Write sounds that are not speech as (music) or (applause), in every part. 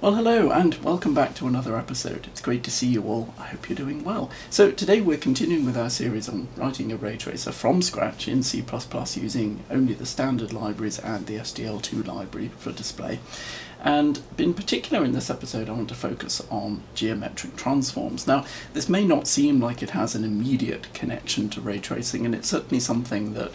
Well, hello and welcome back to another episode. It's great to see you all. I hope you're doing well. So, today we're continuing with our series on writing a ray tracer from scratch in C using only the standard libraries and the SDL2 library for display. And in particular, in this episode, I want to focus on geometric transforms. Now, this may not seem like it has an immediate connection to ray tracing, and it's certainly something that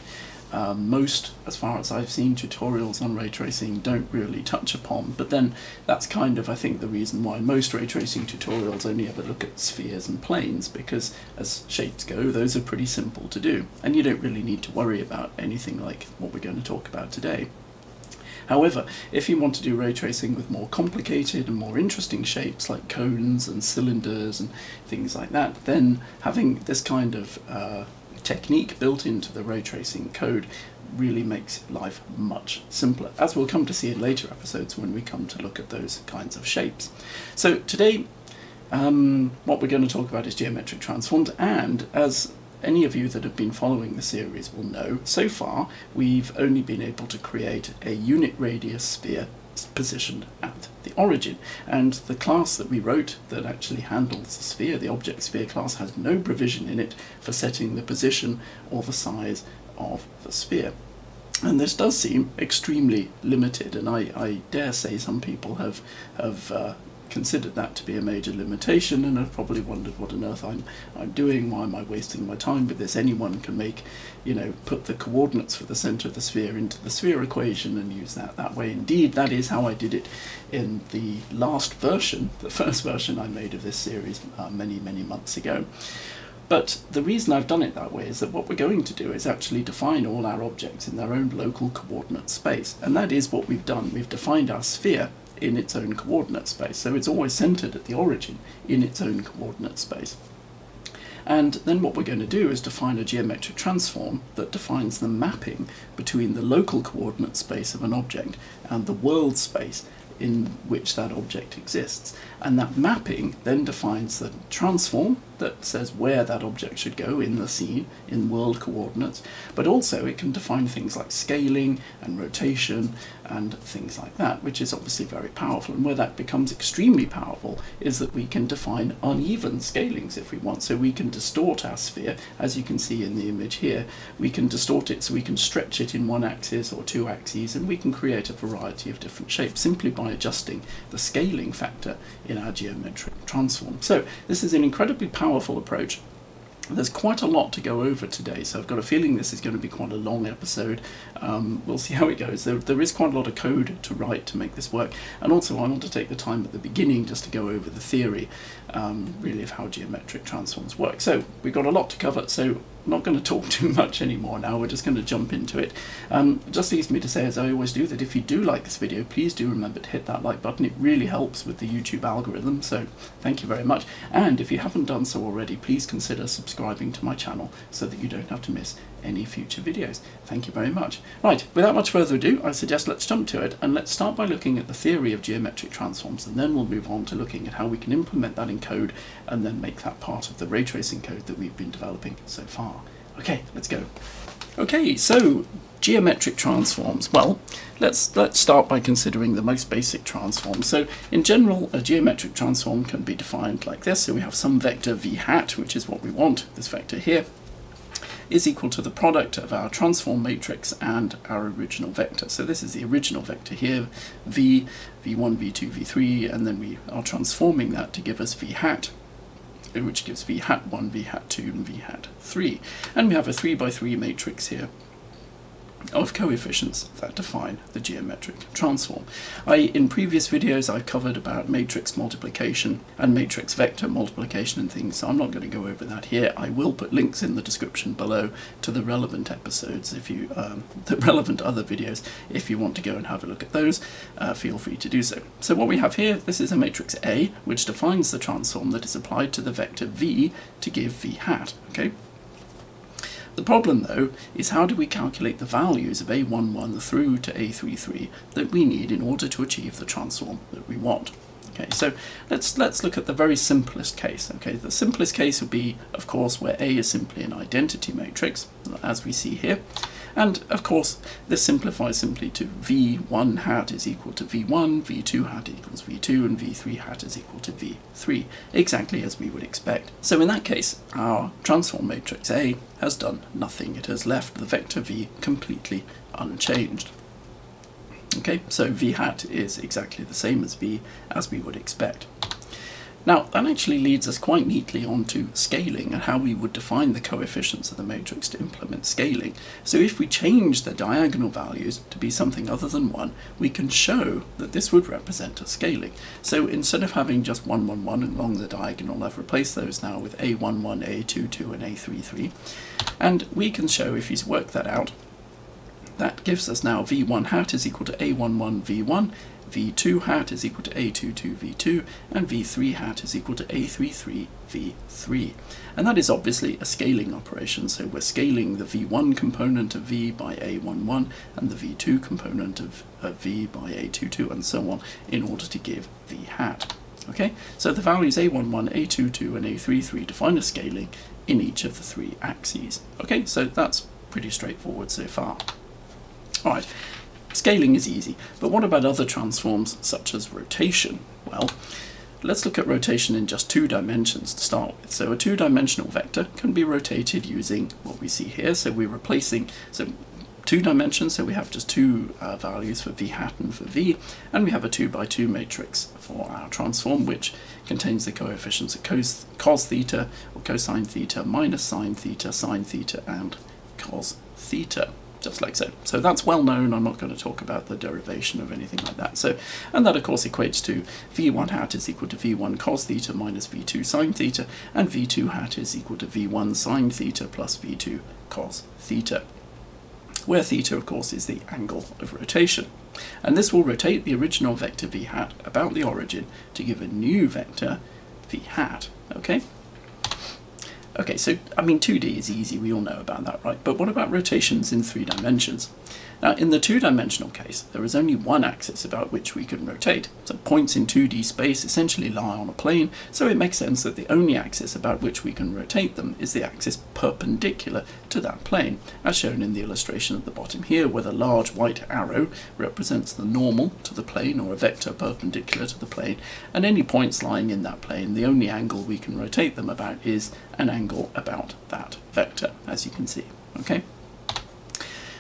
um, most, as far as I've seen, tutorials on ray tracing don't really touch upon, but then that's kind of, I think, the reason why most ray tracing tutorials only ever look at spheres and planes, because as shapes go, those are pretty simple to do, and you don't really need to worry about anything like what we're going to talk about today. However, if you want to do ray tracing with more complicated and more interesting shapes like cones and cylinders and things like that, then having this kind of uh, technique built into the ray tracing code really makes life much simpler, as we'll come to see in later episodes when we come to look at those kinds of shapes. So today, um, what we're going to talk about is geometric transforms, and as any of you that have been following the series will know, so far we've only been able to create a unit radius sphere positioned at the origin. And the class that we wrote that actually handles the sphere, the object sphere class, has no provision in it for setting the position or the size of the sphere. And this does seem extremely limited, and I, I dare say some people have have uh, considered that to be a major limitation and have probably wondered what on earth I'm, I'm doing, why am I wasting my time with this? Anyone can make, you know, put the coordinates for the centre of the sphere into the sphere equation and use that that way. Indeed, that is how I did it in the last version, the first version I made of this series uh, many, many months ago. But the reason I've done it that way is that what we're going to do is actually define all our objects in their own local coordinate space. And that is what we've done. We've defined our sphere in its own coordinate space. So it's always centered at the origin in its own coordinate space. And then what we're going to do is define a geometric transform that defines the mapping between the local coordinate space of an object and the world space in which that object exists. And that mapping then defines the transform that says where that object should go in the scene, in world coordinates, but also it can define things like scaling and rotation and things like that, which is obviously very powerful. And where that becomes extremely powerful is that we can define uneven scalings if we want. So we can distort our sphere, as you can see in the image here. We can distort it so we can stretch it in one axis or two axes, and we can create a variety of different shapes simply by adjusting the scaling factor in our geometric transform. So this is an incredibly powerful approach. There's quite a lot to go over today, so I've got a feeling this is going to be quite a long episode. Um, we'll see how it goes. There, there is quite a lot of code to write to make this work, and also I want to take the time at the beginning just to go over the theory, um, really, of how geometric transforms work. So we've got a lot to cover, so not going to talk (laughs) too much anymore now, we're just going to jump into it. Um, just leaves me to say, as I always do, that if you do like this video, please do remember to hit that like button. It really helps with the YouTube algorithm, so thank you very much. And if you haven't done so already, please consider subscribing to my channel so that you don't have to miss any future videos. Thank you very much. Right, without much further ado, I suggest let's jump to it and let's start by looking at the theory of geometric transforms and then we'll move on to looking at how we can implement that in code and then make that part of the ray tracing code that we've been developing so far. Okay, let's go. Okay, so geometric transforms. Well, let's let's start by considering the most basic transform. So in general, a geometric transform can be defined like this. So we have some vector v hat, which is what we want, this vector here, is equal to the product of our transform matrix and our original vector. So this is the original vector here, v, v1, v2, v3, and then we are transforming that to give us v hat, which gives v hat 1, v hat 2, and v hat 3. And we have a 3 by 3 matrix here of coefficients that define the geometric transform. I, in previous videos I've covered about matrix multiplication and matrix vector multiplication and things, so I'm not going to go over that here. I will put links in the description below to the relevant episodes, if you, um, (laughs) the relevant other videos, if you want to go and have a look at those, uh, feel free to do so. So what we have here, this is a matrix A, which defines the transform that is applied to the vector v to give v hat, okay? The problem, though, is how do we calculate the values of A11 through to A33 that we need in order to achieve the transform that we want. Okay, so let's let's look at the very simplest case. Okay, the simplest case would be, of course, where A is simply an identity matrix, as we see here, And of course, this simplifies simply to v1 hat is equal to v1, v2 hat equals v2, and v3 hat is equal to v3, exactly as we would expect. So in that case, our transform matrix A has done nothing. It has left the vector v completely unchanged. Okay, so v hat is exactly the same as v as we would expect. Now, that actually leads us quite neatly onto scaling and how we would define the coefficients of the matrix to implement scaling. So if we change the diagonal values to be something other than 1, we can show that this would represent a scaling. So instead of having just 1, 1, 1 along the diagonal, I've replaced those now with A1, 1, A2, 2, and A3, 3. And we can show, if you work that out, that gives us now v1 hat is equal to a11 v1, v2 hat is equal to a22 v2, and v3 hat is equal to a33 v3. And that is obviously a scaling operation, so we're scaling the v1 component of v by a11 and the v2 component of, of v by a22 and so on in order to give v hat. Okay, so the values a11, a22 and a33 define a scaling in each of the three axes. Okay, so that's pretty straightforward so far. Alright, scaling is easy, but what about other transforms such as rotation? Well, let's look at rotation in just two dimensions to start with. So a two-dimensional vector can be rotated using what we see here. So we're replacing, so two dimensions, so we have just two uh, values for v hat and for v, and we have a 2 by 2 matrix for our transform, which contains the coefficients of cos, cos theta, or cosine theta, minus sine theta, sine theta, and cos theta just like so. So that's well known, I'm not going to talk about the derivation of anything like that. So, And that of course equates to v1 hat is equal to v1 cos theta minus v2 sine theta, and v2 hat is equal to v1 sine theta plus v2 cos theta where theta of course is the angle of rotation. And this will rotate the original vector v hat about the origin to give a new vector v hat, okay? Okay, so, I mean, 2D is easy, we all know about that, right? But what about rotations in three dimensions? Now, in the two-dimensional case, there is only one axis about which we can rotate. So points in 2D space essentially lie on a plane, so it makes sense that the only axis about which we can rotate them is the axis perpendicular to that plane, as shown in the illustration at the bottom here, where the large white arrow represents the normal to the plane, or a vector perpendicular to the plane, and any points lying in that plane, the only angle we can rotate them about is an angle about that vector, as you can see. Okay.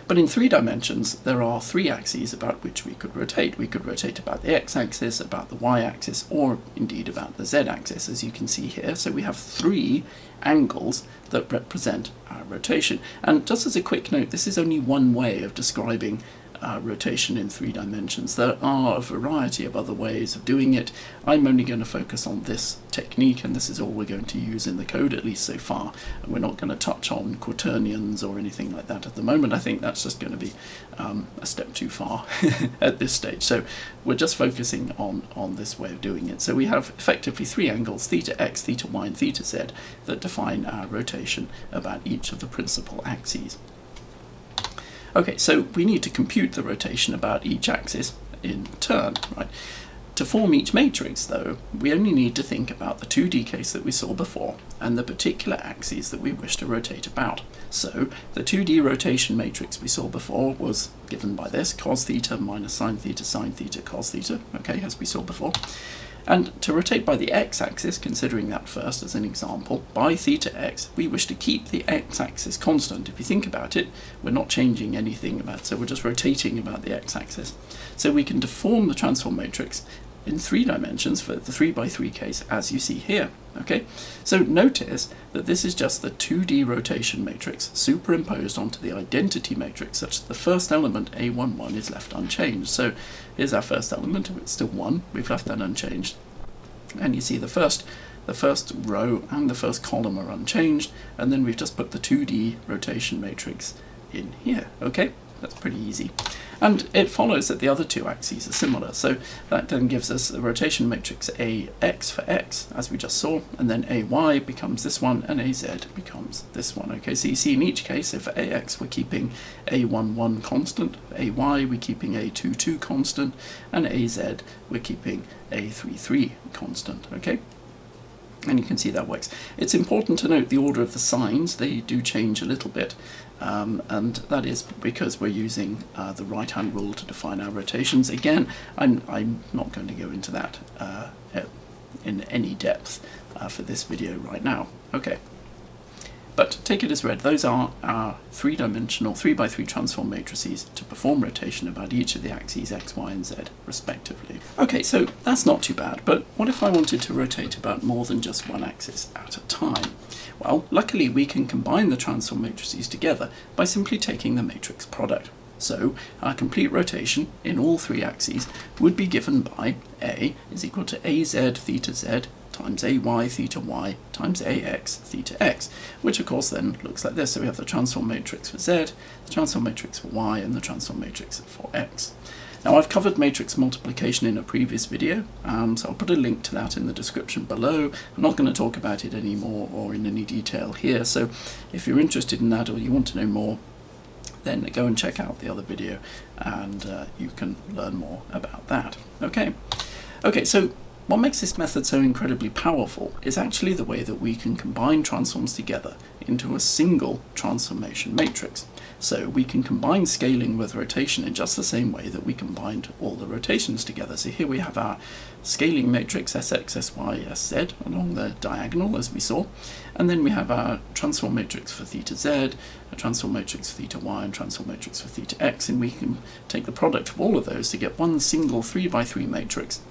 But in three dimensions, there are three axes about which we could rotate. We could rotate about the x-axis, about the y-axis, or indeed about the z-axis, as you can see here. So we have three angles that represent our rotation. And just as a quick note, this is only one way of describing uh, rotation in three dimensions. There are a variety of other ways of doing it. I'm only going to focus on this technique and this is all we're going to use in the code at least so far. We're not going to touch on quaternions or anything like that at the moment. I think that's just going to be um, a step too far (laughs) at this stage. So we're just focusing on, on this way of doing it. So we have effectively three angles, theta x, theta y, and theta z, that define our rotation about each of the principal axes. Okay, so we need to compute the rotation about each axis in turn, right? To form each matrix, though, we only need to think about the 2D case that we saw before and the particular axes that we wish to rotate about. So, the 2D rotation matrix we saw before was given by this, cos theta minus sine theta sine theta cos theta, okay, as we saw before. And to rotate by the x-axis, considering that first as an example, by theta x, we wish to keep the x-axis constant. If you think about it, we're not changing anything about so we're just rotating about the x-axis. So we can deform the transform matrix in three dimensions for the 3 by 3 case as you see here. Okay, so notice that this is just the 2D rotation matrix superimposed onto the identity matrix such that the first element A11 is left unchanged. So here's our first element, it's still 1, we've left that unchanged. And you see the first the first row and the first column are unchanged, and then we've just put the 2D rotation matrix in here, okay? That's pretty easy. And it follows that the other two axes are similar, so that then gives us the rotation matrix AX for X, as we just saw, and then AY becomes this one, and AZ becomes this one. Okay, so you see in each case, if AX we're keeping A11 constant, AY we're keeping A22 constant, and AZ we're keeping A33 constant. Okay, and you can see that works. It's important to note the order of the signs, they do change a little bit Um, and that is because we're using uh, the right hand rule to define our rotations. Again, I'm, I'm not going to go into that uh, in any depth uh, for this video right now. Okay. But take it as read, those are our three-dimensional 3 by 3 transform matrices to perform rotation about each of the axes x, y and z respectively. Okay, so that's not too bad, but what if I wanted to rotate about more than just one axis at a time? Well, luckily we can combine the transform matrices together by simply taking the matrix product. So our complete rotation in all three axes would be given by A is equal to AZ theta Z times AY theta Y times AX theta X, which of course then looks like this. So we have the transform matrix for Z, the transform matrix for Y, and the transform matrix for X. Now I've covered matrix multiplication in a previous video, um, so I'll put a link to that in the description below. I'm not going to talk about it anymore or in any detail here, so if you're interested in that or you want to know more, then go and check out the other video and uh, you can learn more about that. Okay, okay. so what makes this method so incredibly powerful is actually the way that we can combine transforms together into a single transformation matrix. So we can combine scaling with rotation in just the same way that we combined all the rotations together. So here we have our scaling matrix Sx, Sy, Sz along the diagonal as we saw. And then we have our transform matrix for theta z, a transform matrix for theta y, and transform matrix for theta x. And we can take the product of all of those to get one single 3 by 3 matrix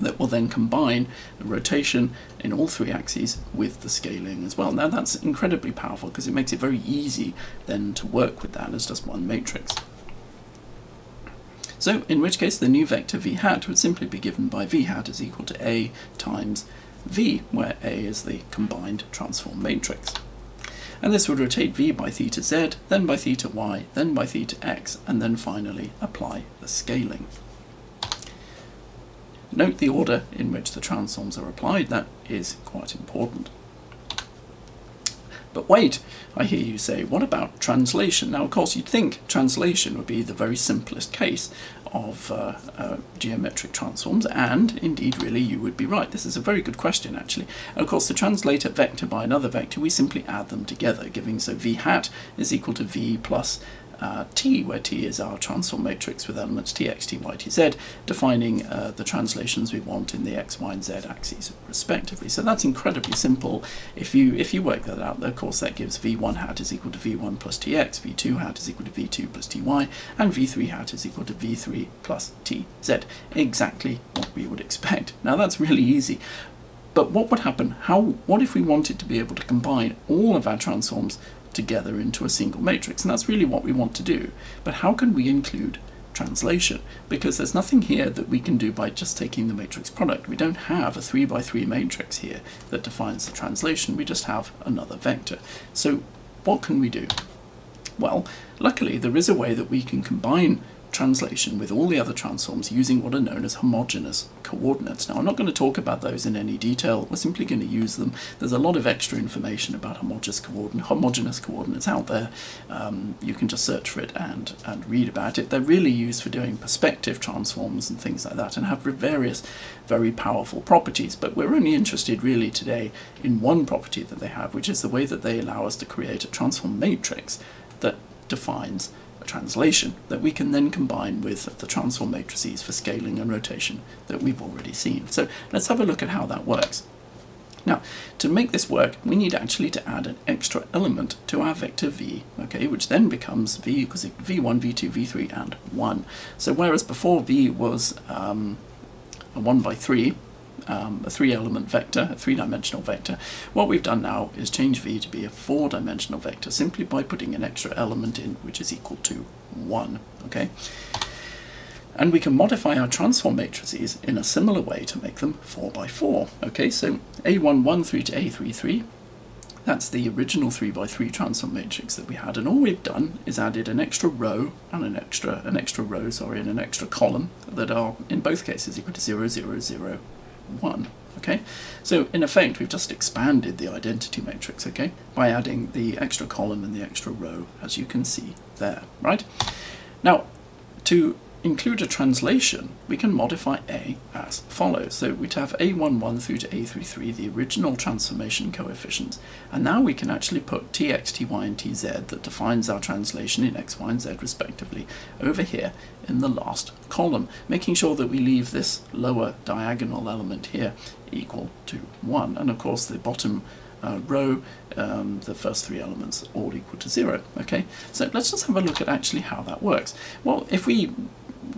that will then combine the rotation in all three axes with the scaling as well. Now that's incredibly powerful because it makes it very easy then to work with that as just one matrix. So in which case the new vector v hat would simply be given by v hat is equal to a times v, where a is the combined transform matrix. And this would rotate v by theta z, then by theta y, then by theta x, and then finally apply the scaling. Note the order in which the transforms are applied, that is quite important. But wait, I hear you say, what about translation? Now, of course, you'd think translation would be the very simplest case of uh, uh, geometric transforms, and indeed, really, you would be right. This is a very good question, actually. Of course, to translate a vector by another vector, we simply add them together, giving so v hat is equal to v plus uh, T, where T is our transform matrix with elements Tx, Ty, Tz, defining uh, the translations we want in the x, y, and z axes respectively. So that's incredibly simple. If you if you work that out, of course that gives v1 hat is equal to v1 plus tx, v2 hat is equal to v2 plus ty, and v3 hat is equal to v3 plus tz. Exactly what we would expect. Now that's really easy. But what would happen? How? What if we wanted to be able to combine all of our transforms together into a single matrix. And that's really what we want to do. But how can we include translation? Because there's nothing here that we can do by just taking the matrix product. We don't have a 3 by 3 matrix here that defines the translation. We just have another vector. So what can we do? Well, luckily there is a way that we can combine translation with all the other transforms using what are known as homogeneous coordinates. Now I'm not going to talk about those in any detail, we're simply going to use them. There's a lot of extra information about homogeneous, coordinate, homogeneous coordinates out there. Um, you can just search for it and, and read about it. They're really used for doing perspective transforms and things like that and have various very powerful properties, but we're only interested really today in one property that they have, which is the way that they allow us to create a transform matrix that defines a translation that we can then combine with the transform matrices for scaling and rotation that we've already seen. So let's have a look at how that works. Now, to make this work, we need actually to add an extra element to our vector v, okay, which then becomes v equals v1, v2, v3, and 1. So whereas before v was um, a 1 by 3, um, a three-element vector, a three-dimensional vector. What we've done now is change v to be a four-dimensional vector simply by putting an extra element in which is equal to 1. Okay, And we can modify our transform matrices in a similar way to make them 4 by 4. Okay, so A11 through to A33, that's the original 3 by 3 transform matrix that we had, and all we've done is added an extra row and an extra an extra row, sorry, and an extra column that are in both cases equal to 0, 0, 0, 1. Okay, so in effect we've just expanded the identity matrix, okay, by adding the extra column and the extra row, as you can see there, right? Now, to include a translation, we can modify A as follows. So we'd have A11 through to A33, the original transformation coefficients, and now we can actually put Tx, Ty, and Tz that defines our translation in X, Y, and Z respectively over here in the last column, making sure that we leave this lower diagonal element here equal to 1. And of course the bottom uh, row, um, the first three elements all equal to 0. Okay, so let's just have a look at actually how that works. Well, if we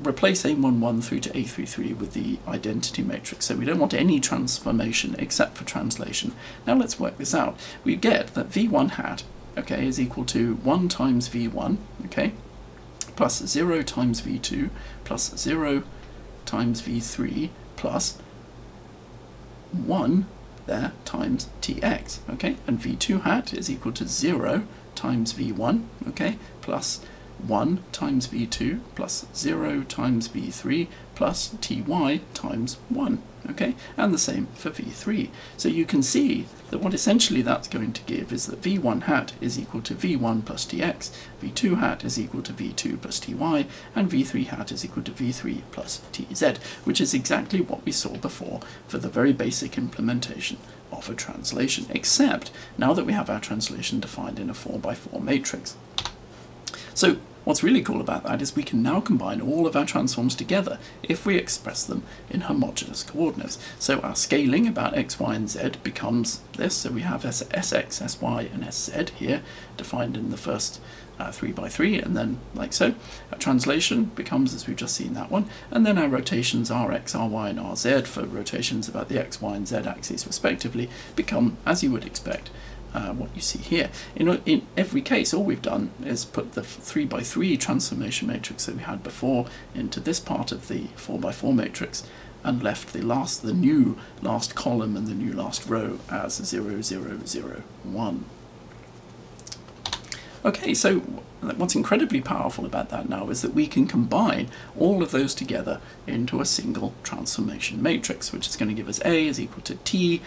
replace A11 through to A33 with the identity matrix, so we don't want any transformation except for translation. Now let's work this out. We get that V1 hat, okay, is equal to 1 times V1, okay, plus 0 times V2 plus 0 times V3 plus 1 there times tx, okay? And v2 hat is equal to 0 times v1, okay, plus 1 times v2 plus 0 times v3 plus ty times 1, okay? And the same for v3. So you can see that what essentially that's going to give is that v1 hat is equal to v1 plus tx, v2 hat is equal to v2 plus ty, and v3 hat is equal to v3 plus tz, which is exactly what we saw before for the very basic implementation of a translation, except now that we have our translation defined in a 4x4 matrix. So what's really cool about that is we can now combine all of our transforms together if we express them in homogeneous coordinates. So our scaling about x, y, and z becomes this. So we have sx, sy, and sz here defined in the first uh, 3 by 3 and then like so. Our translation becomes as we've just seen that one and then our rotations rx, ry and rz for rotations about the x, y and z axes respectively become as you would expect uh, what you see here. In, in every case, all we've done is put the 3 by 3 transformation matrix that we had before into this part of the 4 by 4 matrix and left the last, the new last column and the new last row as 0, 0, 0, 1. Okay, so what's incredibly powerful about that now is that we can combine all of those together into a single transformation matrix, which is going to give us A is equal to T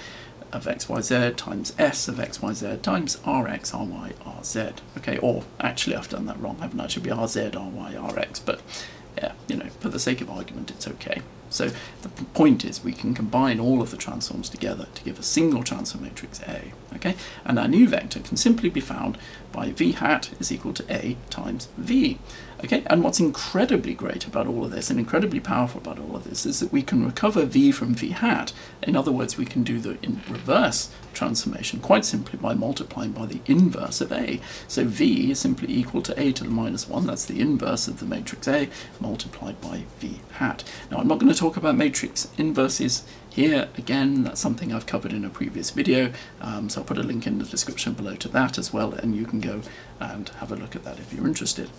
of xyz times s of xyz times rx, ry, rz. Okay, or actually I've done that wrong, haven't I? It should be rz, ry, rx, but yeah, you know, for the sake of argument, it's okay. So the point is we can combine all of the transforms together to give a single transform matrix A, okay? And our new vector can simply be found by v hat is equal to A times V. Okay, and what's incredibly great about all of this and incredibly powerful about all of this is that we can recover v from v hat. In other words, we can do the reverse transformation quite simply by multiplying by the inverse of a. So v is simply equal to a to the minus 1, that's the inverse of the matrix A, multiplied by v hat. Now I'm not going to talk about matrix inverses here. Again, that's something I've covered in a previous video, um, so I'll put a link in the description below to that as well, and you can go and have a look at that if you're interested.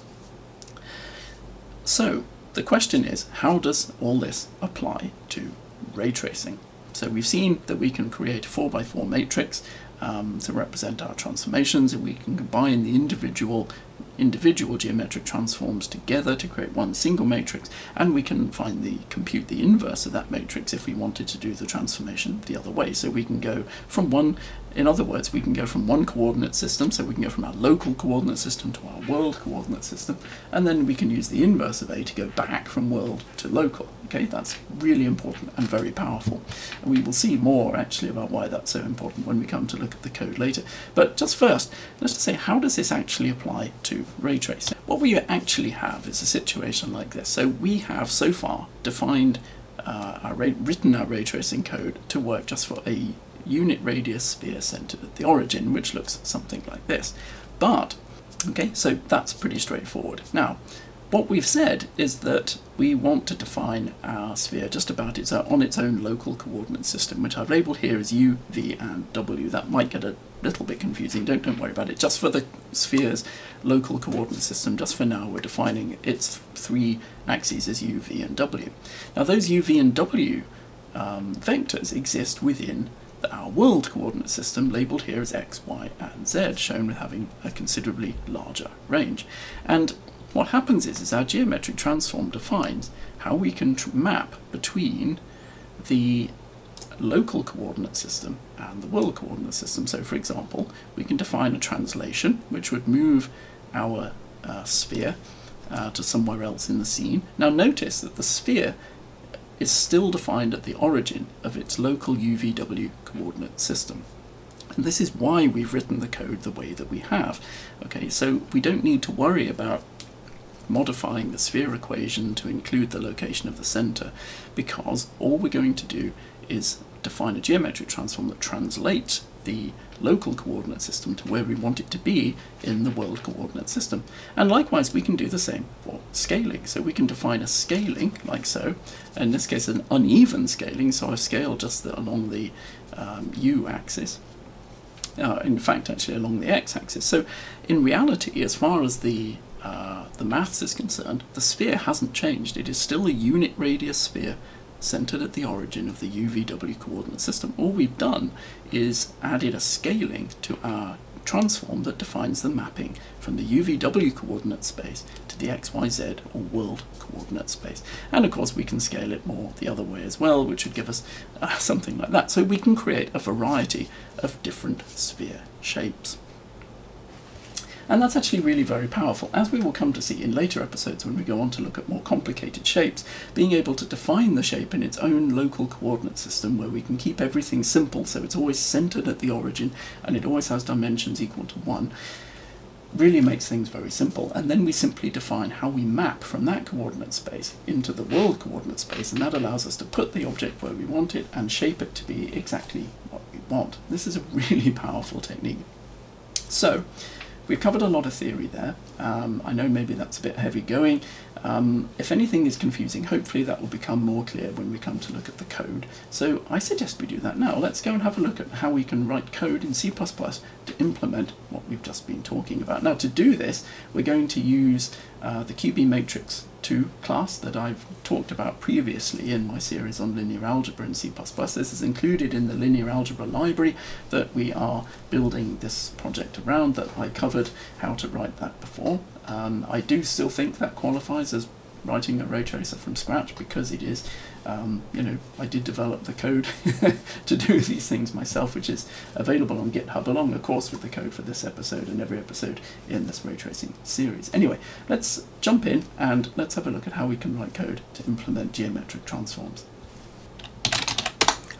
So the question is, how does all this apply to ray tracing? So we've seen that we can create a 4x4 matrix um, to represent our transformations, and we can combine the individual individual geometric transforms together to create one single matrix and we can find the compute the inverse of that matrix if we wanted to do the transformation the other way. So we can go from one in other words we can go from one coordinate system so we can go from our local coordinate system to our world coordinate system and then we can use the inverse of a to go back from world to local okay that's really important and very powerful and we will see more actually about why that's so important when we come to look at the code later but just first let's just say how does this actually apply to ray tracing. What we actually have is a situation like this. So we have so far defined uh, our written our ray tracing code to work just for a unit radius sphere centered at the origin, which looks something like this. But, okay, so that's pretty straightforward. Now, what we've said is that we want to define our sphere just about its on its own local coordinate system, which I've labelled here as u, v and w. That might get a little bit confusing, don't, don't worry about it. Just for the sphere's local coordinate system, just for now, we're defining its three axes as u, v and w. Now those u, v and w um, vectors exist within our world coordinate system labelled here as x, y and z, shown with having a considerably larger range. And what happens is, is our geometric transform defines how we can map between the local coordinate system and the world coordinate system. So for example, we can define a translation which would move our uh, sphere uh, to somewhere else in the scene. Now notice that the sphere is still defined at the origin of its local UVW coordinate system. And this is why we've written the code the way that we have. Okay, so we don't need to worry about modifying the sphere equation to include the location of the center because all we're going to do is define a geometric transform that translates the local coordinate system to where we want it to be in the world coordinate system. And likewise, we can do the same for scaling. So we can define a scaling like so, in this case an uneven scaling, so I scale just along the um, u-axis. Uh, in fact, actually along the x-axis. So in reality, as far as the uh, the maths is concerned, the sphere hasn't changed. It is still a unit radius sphere centered at the origin of the UVW coordinate system. All we've done is added a scaling to our transform that defines the mapping from the UVW coordinate space to the XYZ or world coordinate space. And of course we can scale it more the other way as well, which would give us uh, (laughs) something like that. So we can create a variety of different sphere shapes. And that's actually really very powerful, as we will come to see in later episodes when we go on to look at more complicated shapes, being able to define the shape in its own local coordinate system where we can keep everything simple so it's always centered at the origin and it always has dimensions equal to 1 really makes things very simple. And then we simply define how we map from that coordinate space into the world coordinate space, and that allows us to put the object where we want it and shape it to be exactly what we want. This is a (laughs) really powerful technique. So, We've covered a lot of theory there. Um, I know maybe that's a bit heavy going. Um, if anything is confusing, hopefully that will become more clear when we come to look at the code. So I suggest we do that now. Let's go and have a look at how we can write code in C++ to implement what we've just been talking about. Now to do this, we're going to use uh, the QB matrix 2 class that I've talked about previously in my series on linear algebra in C++. This is included in the linear algebra library that we are building this project around that I covered how to write that before. Um, I do still think that qualifies as writing a ray tracer from scratch because it is, um, you know, I did develop the code (laughs) to do these things myself, which is available on GitHub along, of course, with the code for this episode and every episode in this ray tracing series. Anyway, let's jump in and let's have a look at how we can write code to implement geometric transforms.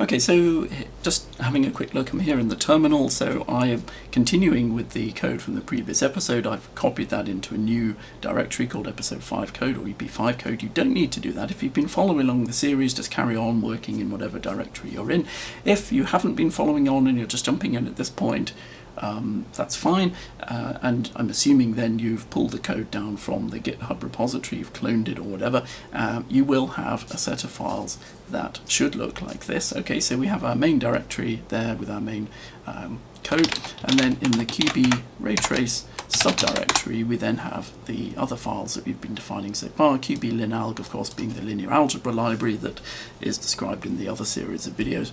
Okay, so just having a quick look, I'm here in the terminal, so I am continuing with the code from the previous episode. I've copied that into a new directory called episode 5 code or EP5 code. You don't need to do that. If you've been following along the series, just carry on working in whatever directory you're in. If you haven't been following on and you're just jumping in at this point, um, that's fine. Uh, and I'm assuming then you've pulled the code down from the GitHub repository, you've cloned it or whatever. Um, you will have a set of files that should look like this. Okay, so we have our main directory there with our main um, code, and then in the QB raytrace subdirectory, we then have the other files that we've been defining so far, QB linalg, of course, being the linear algebra library that is described in the other series of videos.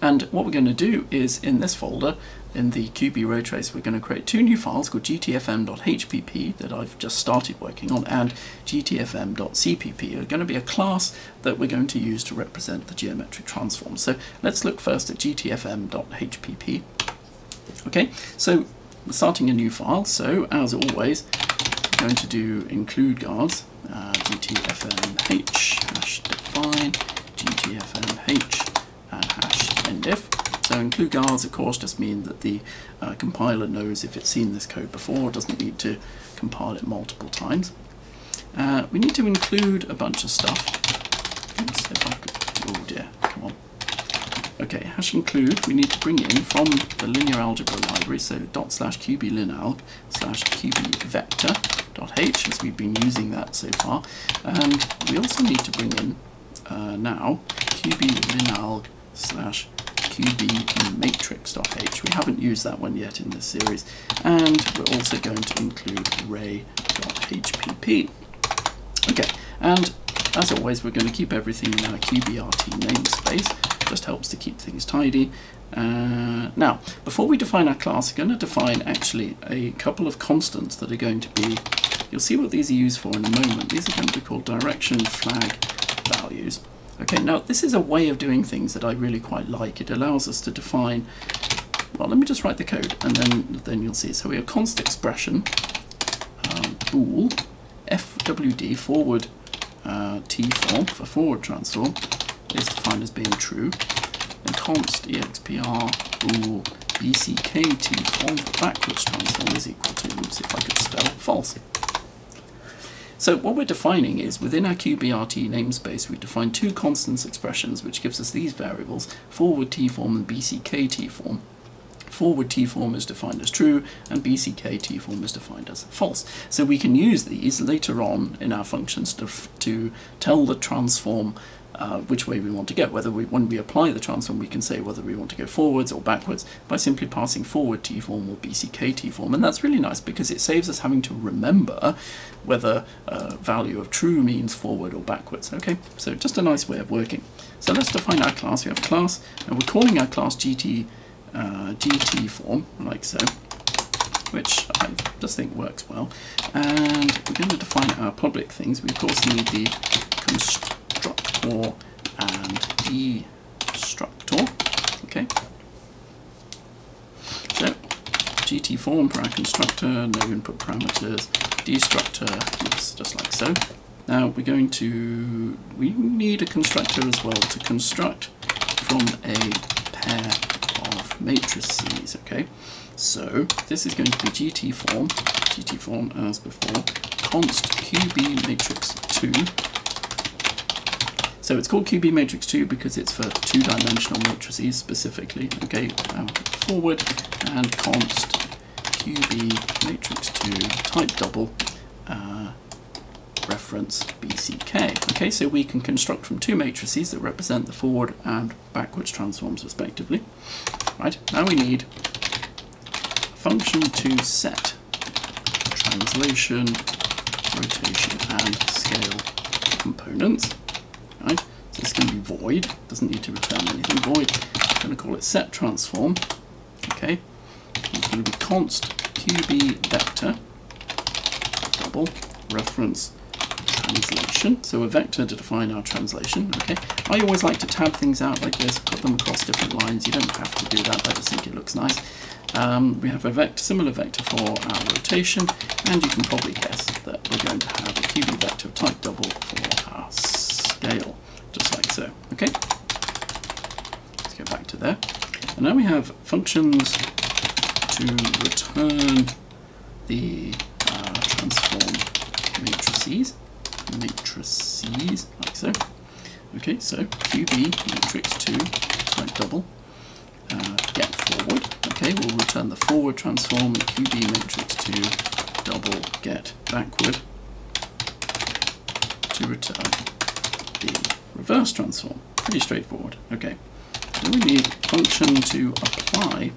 And what we're going to do is in this folder, in the QB ray trace, we're going to create two new files called gtfm.hpp that I've just started working on and gtfm.cpp are going to be a class that we're going to use to represent the geometric transform. So let's look first at gtfm.hpp. Okay, so we're starting a new file, so as always, we're going to do include guards, uh, gtfmh, hash define, gtfmh, and endif. So include guards, of course, just mean that the uh, compiler knows if it's seen this code before, doesn't need to compile it multiple times. Uh, we need to include a bunch of stuff. oh dear, come on. Okay, hash include, we need to bring in from the linear algebra library, so dot slash qblinalg slash qbvector dot h, as we've been using that so far. And we also need to bring in uh, now qblinalg slash qbmatrix.h. We haven't used that one yet in this series. And we're also going to include ray.hpp. Okay, and as always, we're going to keep everything in our qbrt namespace. Just helps to keep things tidy. Uh, now, before we define our class, we're going to define actually a couple of constants that are going to be, you'll see what these are used for in a moment. These are going to be called direction flag values. Okay, now this is a way of doing things that I really quite like. It allows us to define, well, let me just write the code and then, then you'll see. So we have const expression, um, bool, FWD forward uh, T form for forward transform is defined as being true, and const expr bool bck form for backwards transform is equal to, let's if I could spell, false. So what we're defining is, within our QBRT namespace, we define two constants expressions, which gives us these variables, forward T form and BCK T form. Forward T form is defined as true, and BCK T form is defined as false. So we can use these later on in our functions to, to tell the transform uh, which way we want to go. Whether we, when we apply the transform, we can say whether we want to go forwards or backwards by simply passing forward t form or BCK t form. And that's really nice because it saves us having to remember whether uh, value of true means forward or backwards. Okay, so just a nice way of working. So let's define our class. We have class, and we're calling our class GT, uh, GT form, like so which I just think works well. And we're going to define our public things. We of course need the constructor and destructor. Okay. So GT form for our constructor, no input parameters, destructor looks just like so. Now we're going to, we need a constructor as well to construct from a pair of matrices, okay? So this is going to be GT form, GT form as before, const QB matrix 2 so it's called QB matrix 2 because it's for two-dimensional matrices specifically. Okay, um, forward and const QB matrix 2 type double uh, reference BCK. Okay, so we can construct from two matrices that represent the forward and backwards transforms respectively. Right, now we need function to set translation, rotation and scale components right? So it's going to be void, doesn't need to return anything, void. I'm going to call it set transform, okay? It's going to be const qb vector, double, reference translation. So a vector to define our translation, okay? I always like to tab things out like this, put them across different lines. You don't have to do that, I just think it looks nice. Um, we have a vector, similar vector for our rotation, and you can probably guess that we're going to have a QB vector type double for our scale, just like so. Okay, let's go back to there. And now we have functions to return the uh, transform matrices, matrices, like so. Okay, so QB matrix 2 type double uh, get forward. Okay, we'll return the forward transform QB matrix 2 double get backward to return the reverse transform. Pretty straightforward. Okay. We need function to apply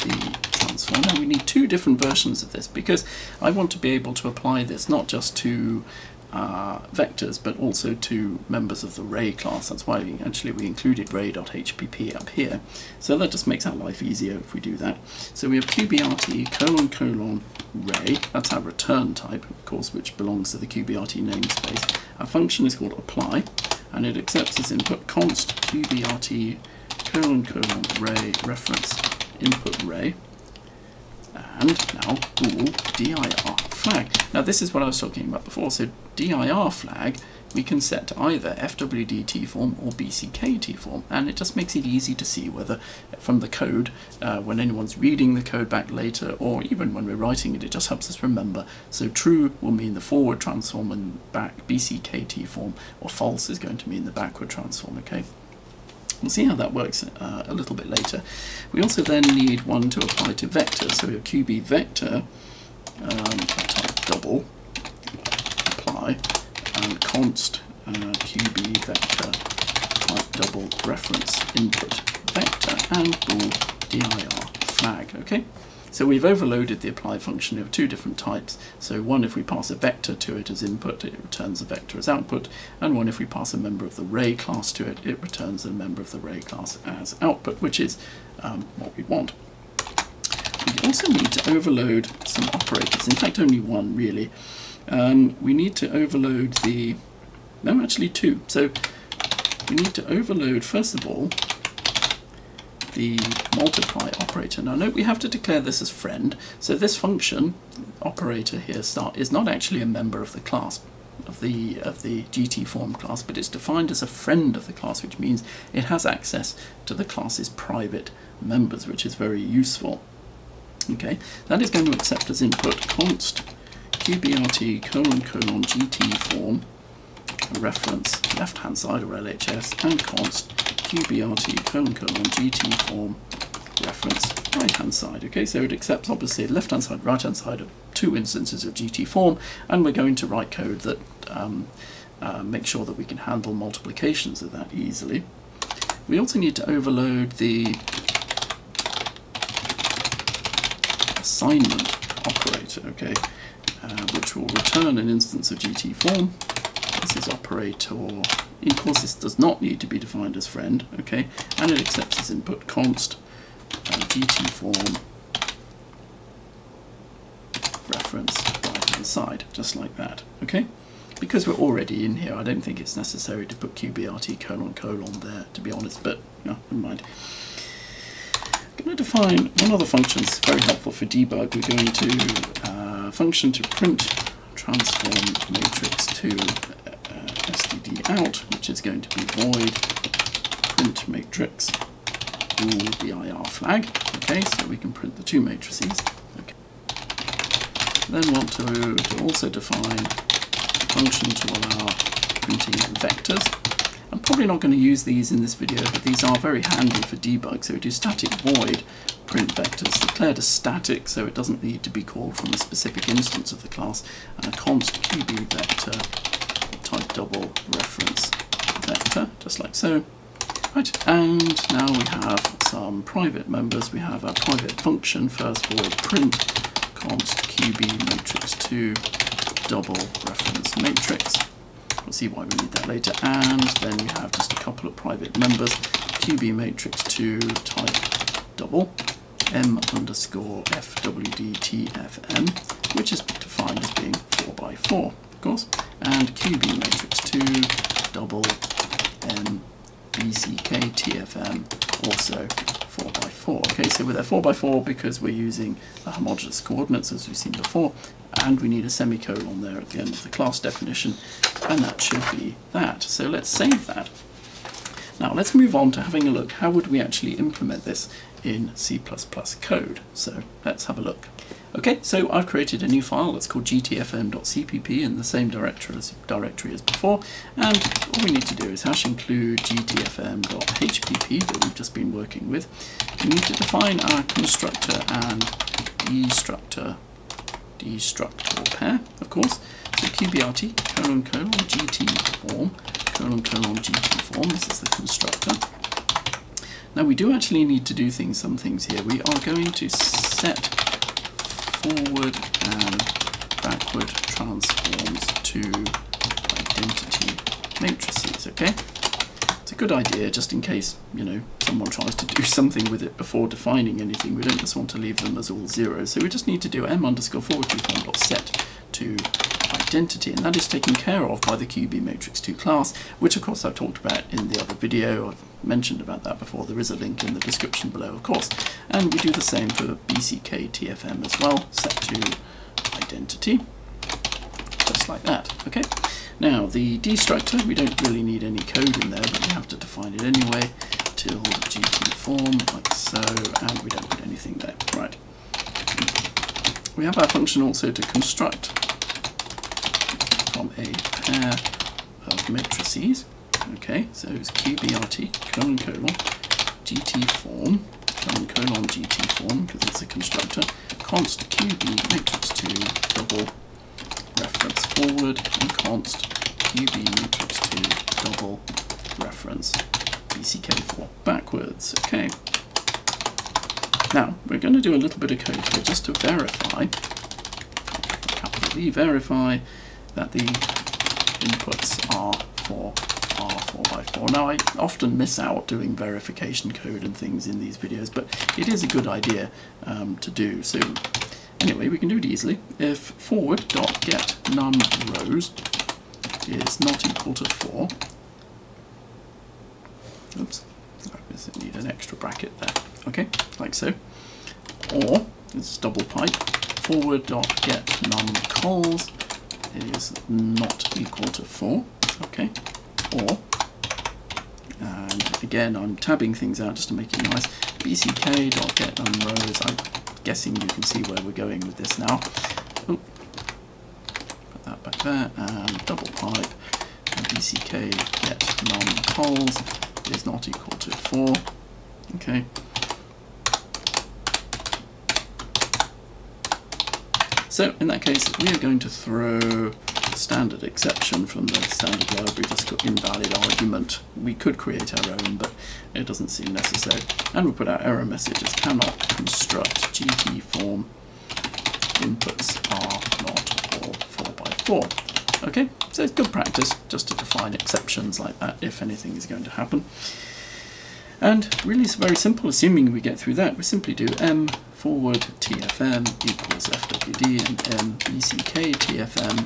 the transform. Now we need two different versions of this because I want to be able to apply this not just to uh, vectors, but also to members of the ray class. That's why we, actually we included ray.hpp up here. So that just makes our life easier if we do that. So we have qbrt colon colon ray, that's our return type, of course, which belongs to the qbrt namespace. Our function is called apply, and it accepts as input const qbrt colon colon ray reference input ray and now bool dir flag. Now this is what I was talking about before. So dir flag we can set to either FWD form or BCK form, and it just makes it easy to see whether from the code, uh, when anyone's reading the code back later, or even when we're writing it, it just helps us remember. So true will mean the forward transform and back BCK form, or false is going to mean the backward transform, okay? We'll see how that works uh, a little bit later. We also then need one to apply to vector. So have QB vector, um, type double, apply, and const uh, QB vector, type double reference input vector, and bool dir flag. Okay. So we've overloaded the apply function of two different types. So one, if we pass a vector to it as input, it returns a vector as output, and one, if we pass a member of the ray class to it, it returns a member of the ray class as output, which is um, what we want. We also need to overload some operators, in fact only one really. Um, we need to overload the, no actually two. So we need to overload first of all the multiply operator. Now note we have to declare this as friend, so this function operator here start is not actually a member of the class of the of the GT form class, but it's defined as a friend of the class, which means it has access to the class's private members, which is very useful. Okay, that is going to accept as input const qbrt colon colon gt form reference left hand side or LHS and const qbrt colon colon gt form reference right hand side. Okay, so it accepts obviously left hand side, right hand side of two instances of GT form, and we're going to write code that um, uh, make sure that we can handle multiplications of that easily. We also need to overload the assignment operator, okay, uh, which will return an instance of GT form. This is operator equals. This does not need to be defined as friend, okay, and it accepts as input const uh, GT form reference right hand side, just like that, okay. Because we're already in here, I don't think it's necessary to put qbrt colon colon there, to be honest, but no, never mind. I'm going to define one other function that's very helpful for debug. We're going to uh, function to print transform matrix to uh, std out, which is going to be void print matrix bool dir flag. Okay, so we can print the two matrices. Okay. Then want to, to also define function to allow printing vectors. I'm probably not going to use these in this video, but these are very handy for debug. So we do static void print vectors declared as static, so it doesn't need to be called from a specific instance of the class, and a const qb vector type double reference vector, just like so. Right, and now we have some private members. We have our private function, first void print const qb matrix 2 double reference matrix. We'll see why we need that later. And then we have just a couple of private members, qb matrix 2 type double m underscore fwdtfm, which is defined as being 4 by 4 of course, and qb matrix 2 double m bck tfm also 4 by 4 Okay, so we're there 4 by 4 because we're using the homogeneous coordinates as we've seen before, and we need a semicolon there at the end of the class definition, and that should be that. So let's save that. Now let's move on to having a look. How would we actually implement this in C++ code? So let's have a look. Okay, so I've created a new file that's called gtfm.cpp in the same directory as, directory as before, and all we need to do is hash include gtfm.hpp that we've just been working with. We need to define our constructor and destructor destructor pair, of course. So qbrt colon colon gt form colon colon gt form. This is the constructor. Now we do actually need to do things, some things here. We are going to set forward and backward transforms to identity matrices, okay? It's a good idea just in case, you know, someone tries to do (laughs) something with it before defining anything. We don't just want to leave them as all zeros. So we just need to do m underscore forward dot set to identity, and that is taken care of by the QB matrix 2 class, which of course I've talked about in the other video. I've mentioned about that before. There is a link in the description below, of course. And we do the same for BCK TFM as well, set to identity, just like that. Okay. Now the destructor, we don't really need any code in there, but we have to define it anyway. Tilde GT form, like so, and we don't need anything there. Right. We have our function also to construct from a pair of matrices. Okay, so it's qbrt colon colon gt form colon colon gt form because it's a constructor const qb matrix 2 double reference forward and const qb matrix 2 double reference bck4 backwards. Okay. Now we're going to do a little bit of code here just to verify capital verify that the inputs are for R4x4. Now I often miss out doing verification code and things in these videos, but it is a good idea um, to do. So anyway, we can do it easily. If forward.get num rows is not equal to 4, oops, I need an extra bracket there. Okay, like so. Or it's double pipe forward dot get num cols is not equal to 4. Okay, or and again I'm tabbing things out just to make it nice. bck dot get num rows. I'm guessing you can see where we're going with this now. Ooh. Put that back there and double pipe and bck get is not equal to 4. Okay. So in that case, we are going to throw standard exception from the standard library, just got invalid argument. We could create our own, but it doesn't seem necessary. And we'll put our error message as cannot construct GT form inputs are not all 4x4. Okay, so it's good practice just to define exceptions like that if anything is going to happen. And really it's very simple, assuming we get through that, we simply do m forward tfm equals fwd and mbck tfm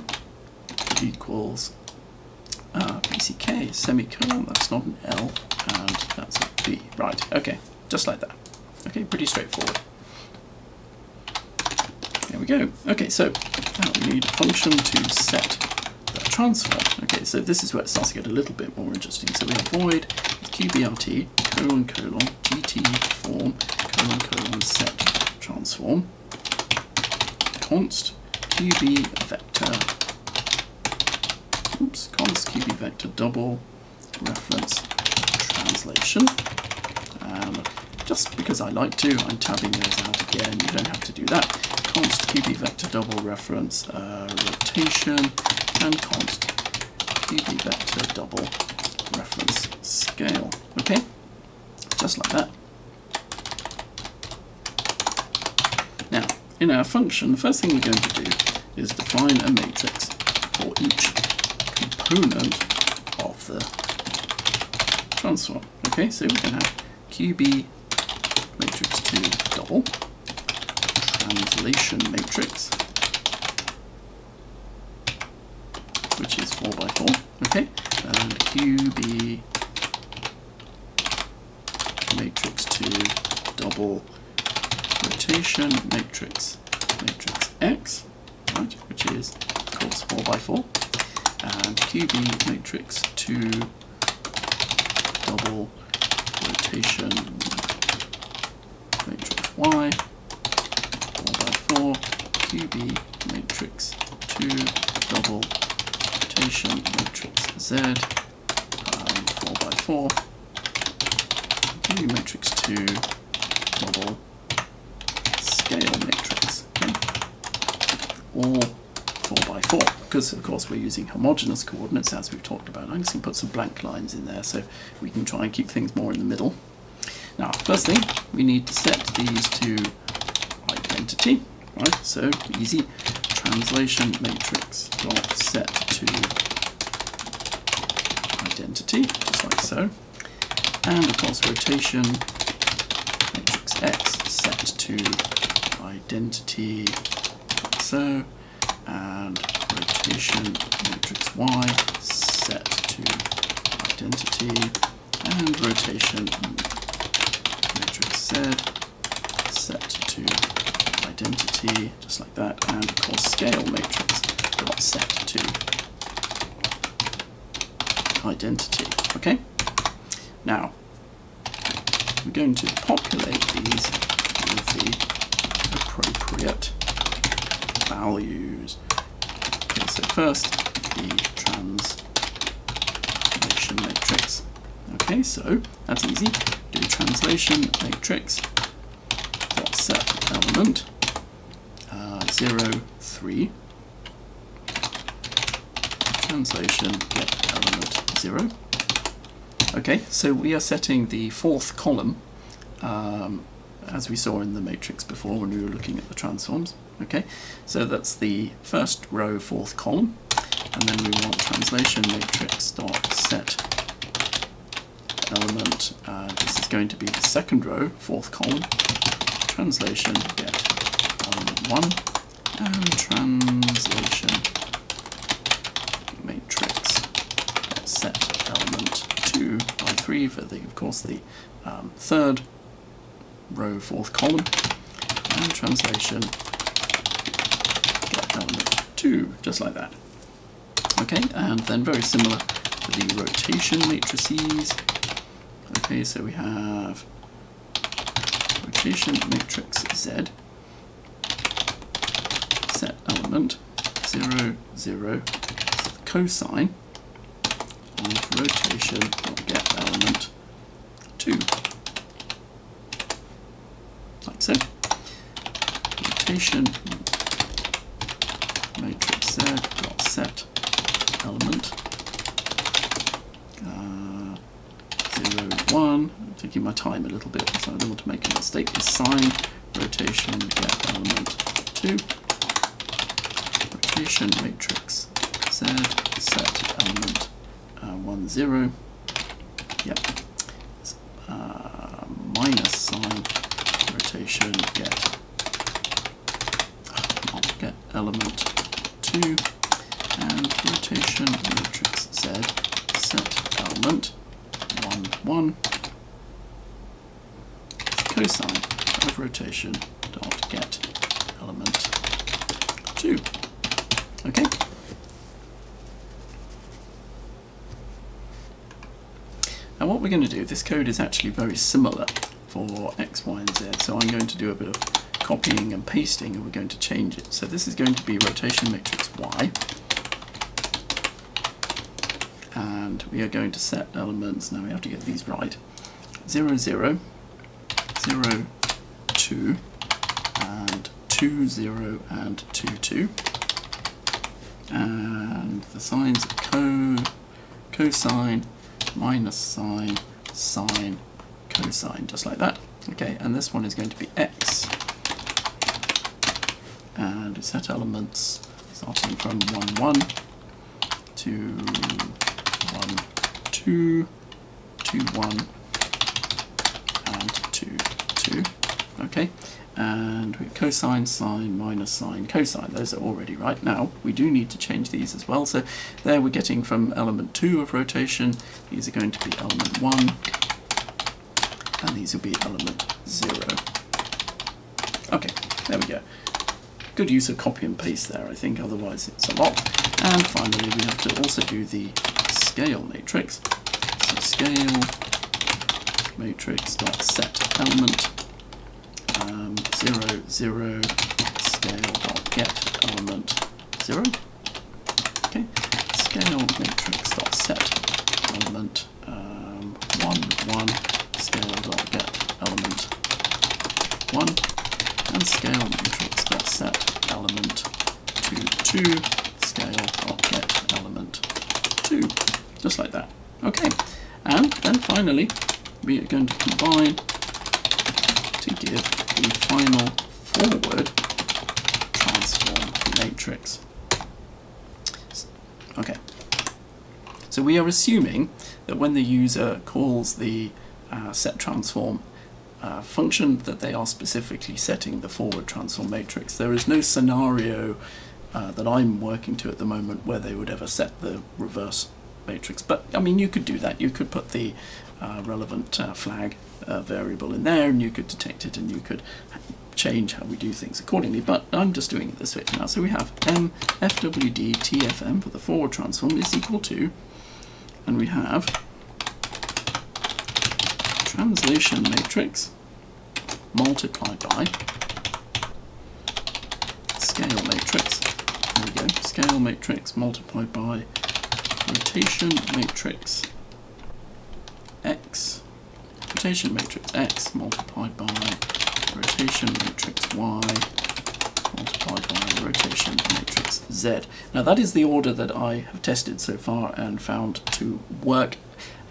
equals uh, bck semicolon, that's not an L, and that's a B. Right, okay, just like that. Okay, pretty straightforward. There we go. Okay, so now we need a function to set the transform. Okay, so this is where it starts to get a little bit more interesting. So we have void qbrt colon colon gt form colon colon set transform. Const qb vector. Oops const qb vector double reference translation. Um, just because I like to I'm tabbing those out again. You don't have to do that. Const qb vector double reference uh, rotation and const qb vector double reference scale. Okay? Just like that Now, in our function, the first thing we're going to do is define a matrix for each component of the transform. Okay, so we can have QB matrix 2 double, translation matrix, which is 4 by 4 okay, and QB matrix 2 double rotation matrix matrix X, right, which is of course 4 by 4 and QB matrix 2 double rotation matrix Y, 4 by 4 QB matrix 2 double rotation matrix Z, um, 4 by 4 QB matrix 2 double scale matrix, okay? Or 4 by 4 because of course we're using homogeneous coordinates as we've talked about. I'm just going to put some blank lines in there so we can try and keep things more in the middle. Now, first thing, we need to set these to identity, right? So easy, translation matrix dot set to identity, just like so. And of course rotation matrix X set to identity like so, and rotation matrix y set to identity, and rotation matrix z set to identity, just like that, and of course scale matrix dot set to identity. Okay? Now, we're going to populate these with the appropriate values. Okay, so first the translation matrix. Okay, so that's easy. Do translation matrix dot set element uh, 0, 3 translation get element 0 okay so we are setting the fourth column um, as we saw in the matrix before when we were looking at the transforms. Okay, so that's the first row, fourth column, and then we want translation matrix dot set element. Uh, this is going to be the second row, fourth column. Translation get element one, and translation matrix dot set element two by three for the, of course, the um, third row, fourth column, and translation get element two, just like that. Okay, and then very similar to the rotation matrices. Okay, so we have rotation matrix Z, set element 0, 0, cosine of rotation get element 2. Like so. Rotation matrix Z dot set element uh, 0, 1. I'm taking my time a little bit so I don't want to make a mistake. Is sine rotation get element 2. Rotation matrix Z set element uh, 1, 0. Yep. Uh, rotation get get element 2 and rotation matrix Z set element 1 1 cosine of rotation dot get element 2 okay. Now what we're going to do, this code is actually very similar for x, y and z, so I'm going to do a bit of copying and pasting and we're going to change it. So this is going to be rotation matrix y. And we are going to set elements, now we have to get these right, 0, 0, 0, 2 and 2, 0 and 2, 2 and the signs are co, cosine, minus sine sine, sine, cosine, just like that. Okay, and this one is going to be x. And set elements starting from 1, 1 to 1, 2, 2, 1, and 2, 2. Okay, and we cosine, sine, minus sine, cosine. Those are already right. Now, we do need to change these as well. So there we're getting from element 2 of rotation, these are going to be element 1, and these will be element 0. Okay, there we go. Good use of copy and paste there, I think, otherwise it's a lot. And finally, we have to also do the scale matrix. So scale matrix dot set element um, 0, 0, scale dot get element 0. Okay, scale matrix dot set element um, 1, 1, scale dot get element 1, and scale matrix dot set element 2, 2, scale get element 2, just like that. Okay, and then finally we are going to combine to give the final forward transform matrix. Okay, so we are assuming that when the user calls the uh, set transform uh, function that they are specifically setting the forward transform matrix. There is no scenario uh, that I'm working to at the moment where they would ever set the reverse matrix. But I mean, you could do that. You could put the uh, relevant uh, flag uh, variable in there and you could detect it and you could change how we do things accordingly. But I'm just doing it this way now. So we have m for the forward transform is equal to, and we have translation matrix multiplied by scale matrix. There we go. Scale matrix multiplied by rotation matrix x. Rotation matrix x multiplied by rotation matrix y multiplied by rotation matrix z. Now that is the order that I have tested so far and found to work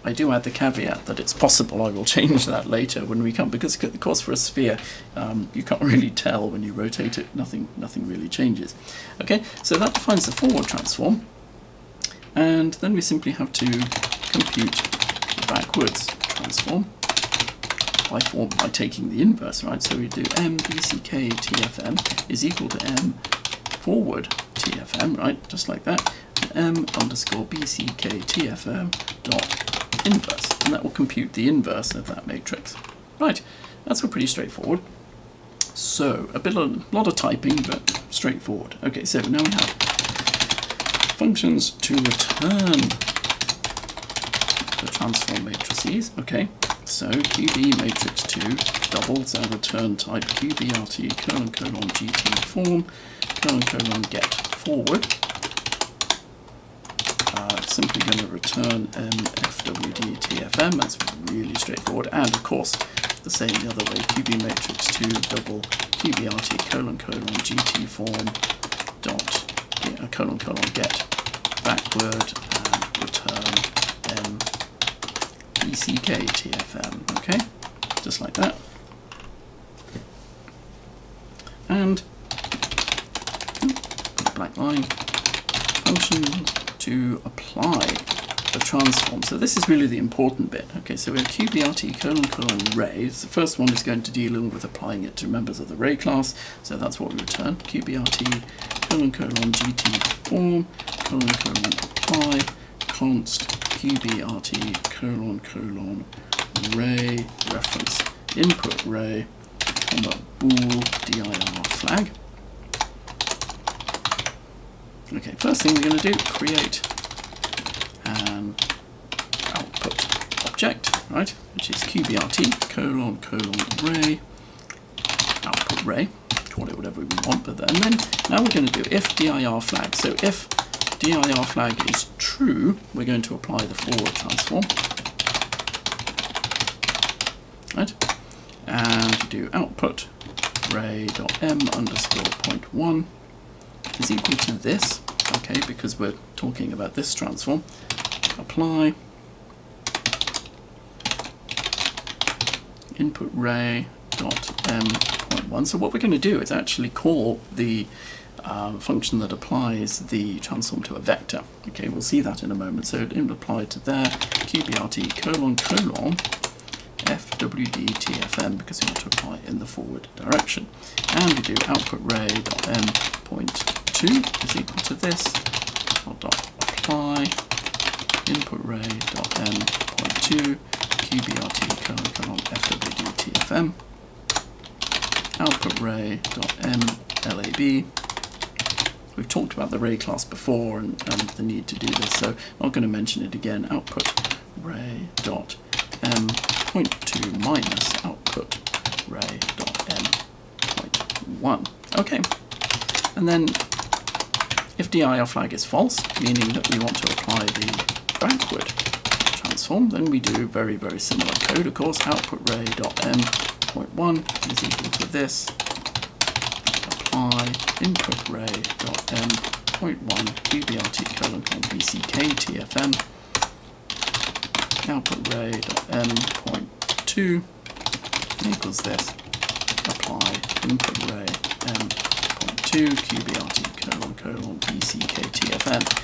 I do add the caveat that it's possible I will change that later when we come, because of course for a sphere um, you can't really tell when you rotate it, nothing, nothing really changes. Okay, so that defines the forward transform, and then we simply have to compute the backwards transform by form by taking the inverse, right? So we do m bck tfm is equal to m forward tfm, right? Just like that. m underscore bck tfm dot inverse, and that will compute the inverse of that matrix. Right, that's all pretty straightforward. So, a bit of, a lot of typing, but straightforward. Okay, so now we have functions to return the transform matrices. Okay, so QB matrix 2 doubles our return type QBRT colon colon GT form colon colon get forward. Uh, simply going to return MFWD TFM, that's really straightforward, and of course the same the other way, QB matrix 2 double QBRT colon colon GT form dot yeah, colon colon get backward and return M okay, just like that. And black line. Function to apply the transform. So this is really the important bit. Okay, so we have QBRT colon colon ray. So the first one is going to deal with applying it to members of the ray class. So that's what we return. QBRT colon colon GT form colon colon apply const QBRT colon colon ray reference input ray comma bool dir flag. Okay, first thing we're going to do, create an output object, right, which is qbrt colon colon array output ray, call it whatever we want, but then, and then now we're going to do if dir flag. So if dir flag is true, we're going to apply the forward transform, right, and do output ray.m underscore point one is equal to this, okay, because we're talking about this transform. Apply input ray dot m point one. So what we're going to do is actually call the uh, function that applies the transform to a vector. Okay, we'll see that in a moment. So it applied to there, qbrt colon colon fwd tfm because we want to apply in the forward direction. And we do output ray dot m point 2 is equal to this, dot apply. Input ray dot m point 2 qbrt colon colon fwd tfm output ray dot m lab We've talked about the ray class before and, and, the need to do this, so I'm not going to mention it again. Output ray dot m point two minus output ray dot m point one. Okay, and then if the dir flag is false, meaning that we want to apply the backward transform, then we do very very similar code. Of course, output ray dot m point one is equal to this. Apply input ray dot m point one qbrt colon colon bck tfm output ray dot m point two equals this. Apply input ray m point two qbrt colon colon bck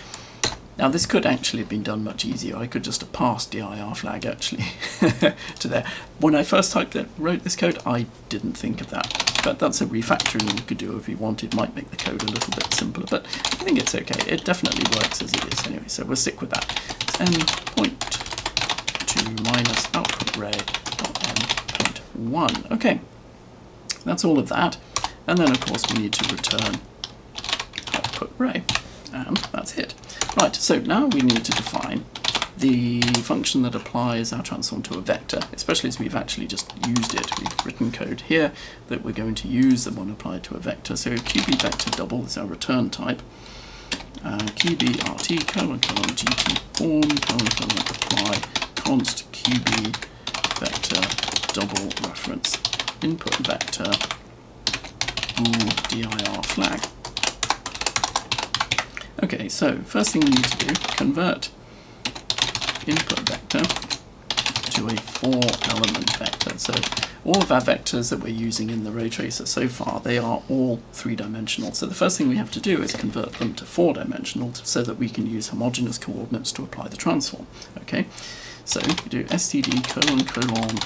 now this could actually have been done much easier. I could just have passed the IR flag actually (laughs) to there. When I first typed it, wrote this code, I didn't think of that but that's a refactoring you could do if you wanted. Might make the code a little bit simpler, but I think it's okay. It definitely works as it is anyway, so we'll stick with that. n point two minus output ray dot n point one. Okay, that's all of that. And then of course we need to return output ray, and that's it. Right, so now we need to define the function that applies our transform to a vector, especially as we've actually just used it. We've written code here that we're going to use the one applied to a vector. So QB vector double is our return type. Uh, QB RT colon colon GT form colon colon apply const QB vector double reference input vector bool dir flag. Okay, so first thing we need to do, convert input vector to a four element vector. So all of our vectors that we're using in the ray tracer so far, they are all three dimensional. So the first thing we have to do is convert them to four dimensional so that we can use homogeneous coordinates to apply the transform. Okay, so we do std colon colon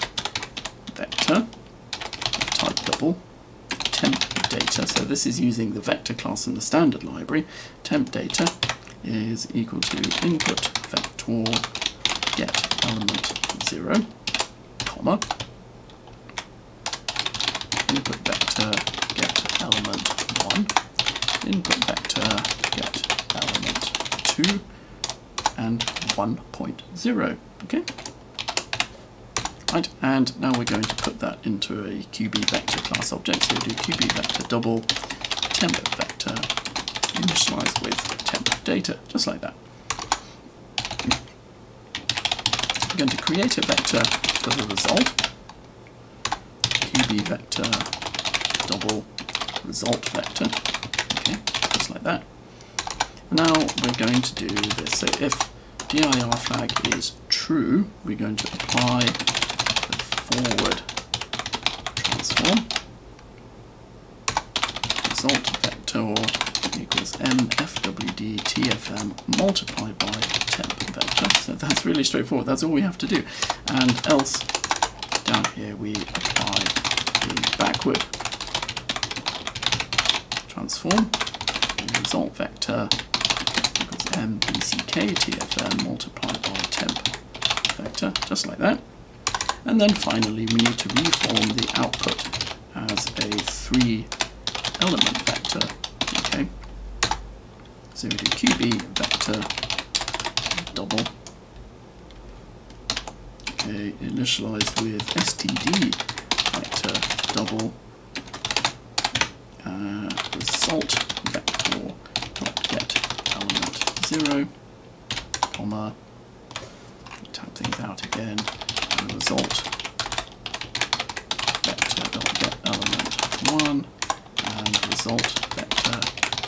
vector type double temp data. So this is using the vector class in the standard library. Temp data is equal to input vector get element 0, comma, input vector get element 1, input vector get element 2, and 1.0, okay? Right, and now we're going to put that into a QB vector class object, so do QB vector double temp vector initialized with temp data, just like that. We're going to create a vector for the result, QB vector double result vector, okay, just like that. Now we're going to do this, so if dir flag is true, we're going to apply forward transform result vector equals mfwd tfm multiplied by temp vector. So that's really straightforward. That's all we have to do. And else down here we apply the backward transform result vector equals mbck tfm multiplied by temp vector, just like that. And then finally we need to reform the output as a three element vector. Okay. So we do QB vector double. Okay, initialized with std vector double uh, result vector dot get element zero, comma, tap things out again, result vector get element one, and result vector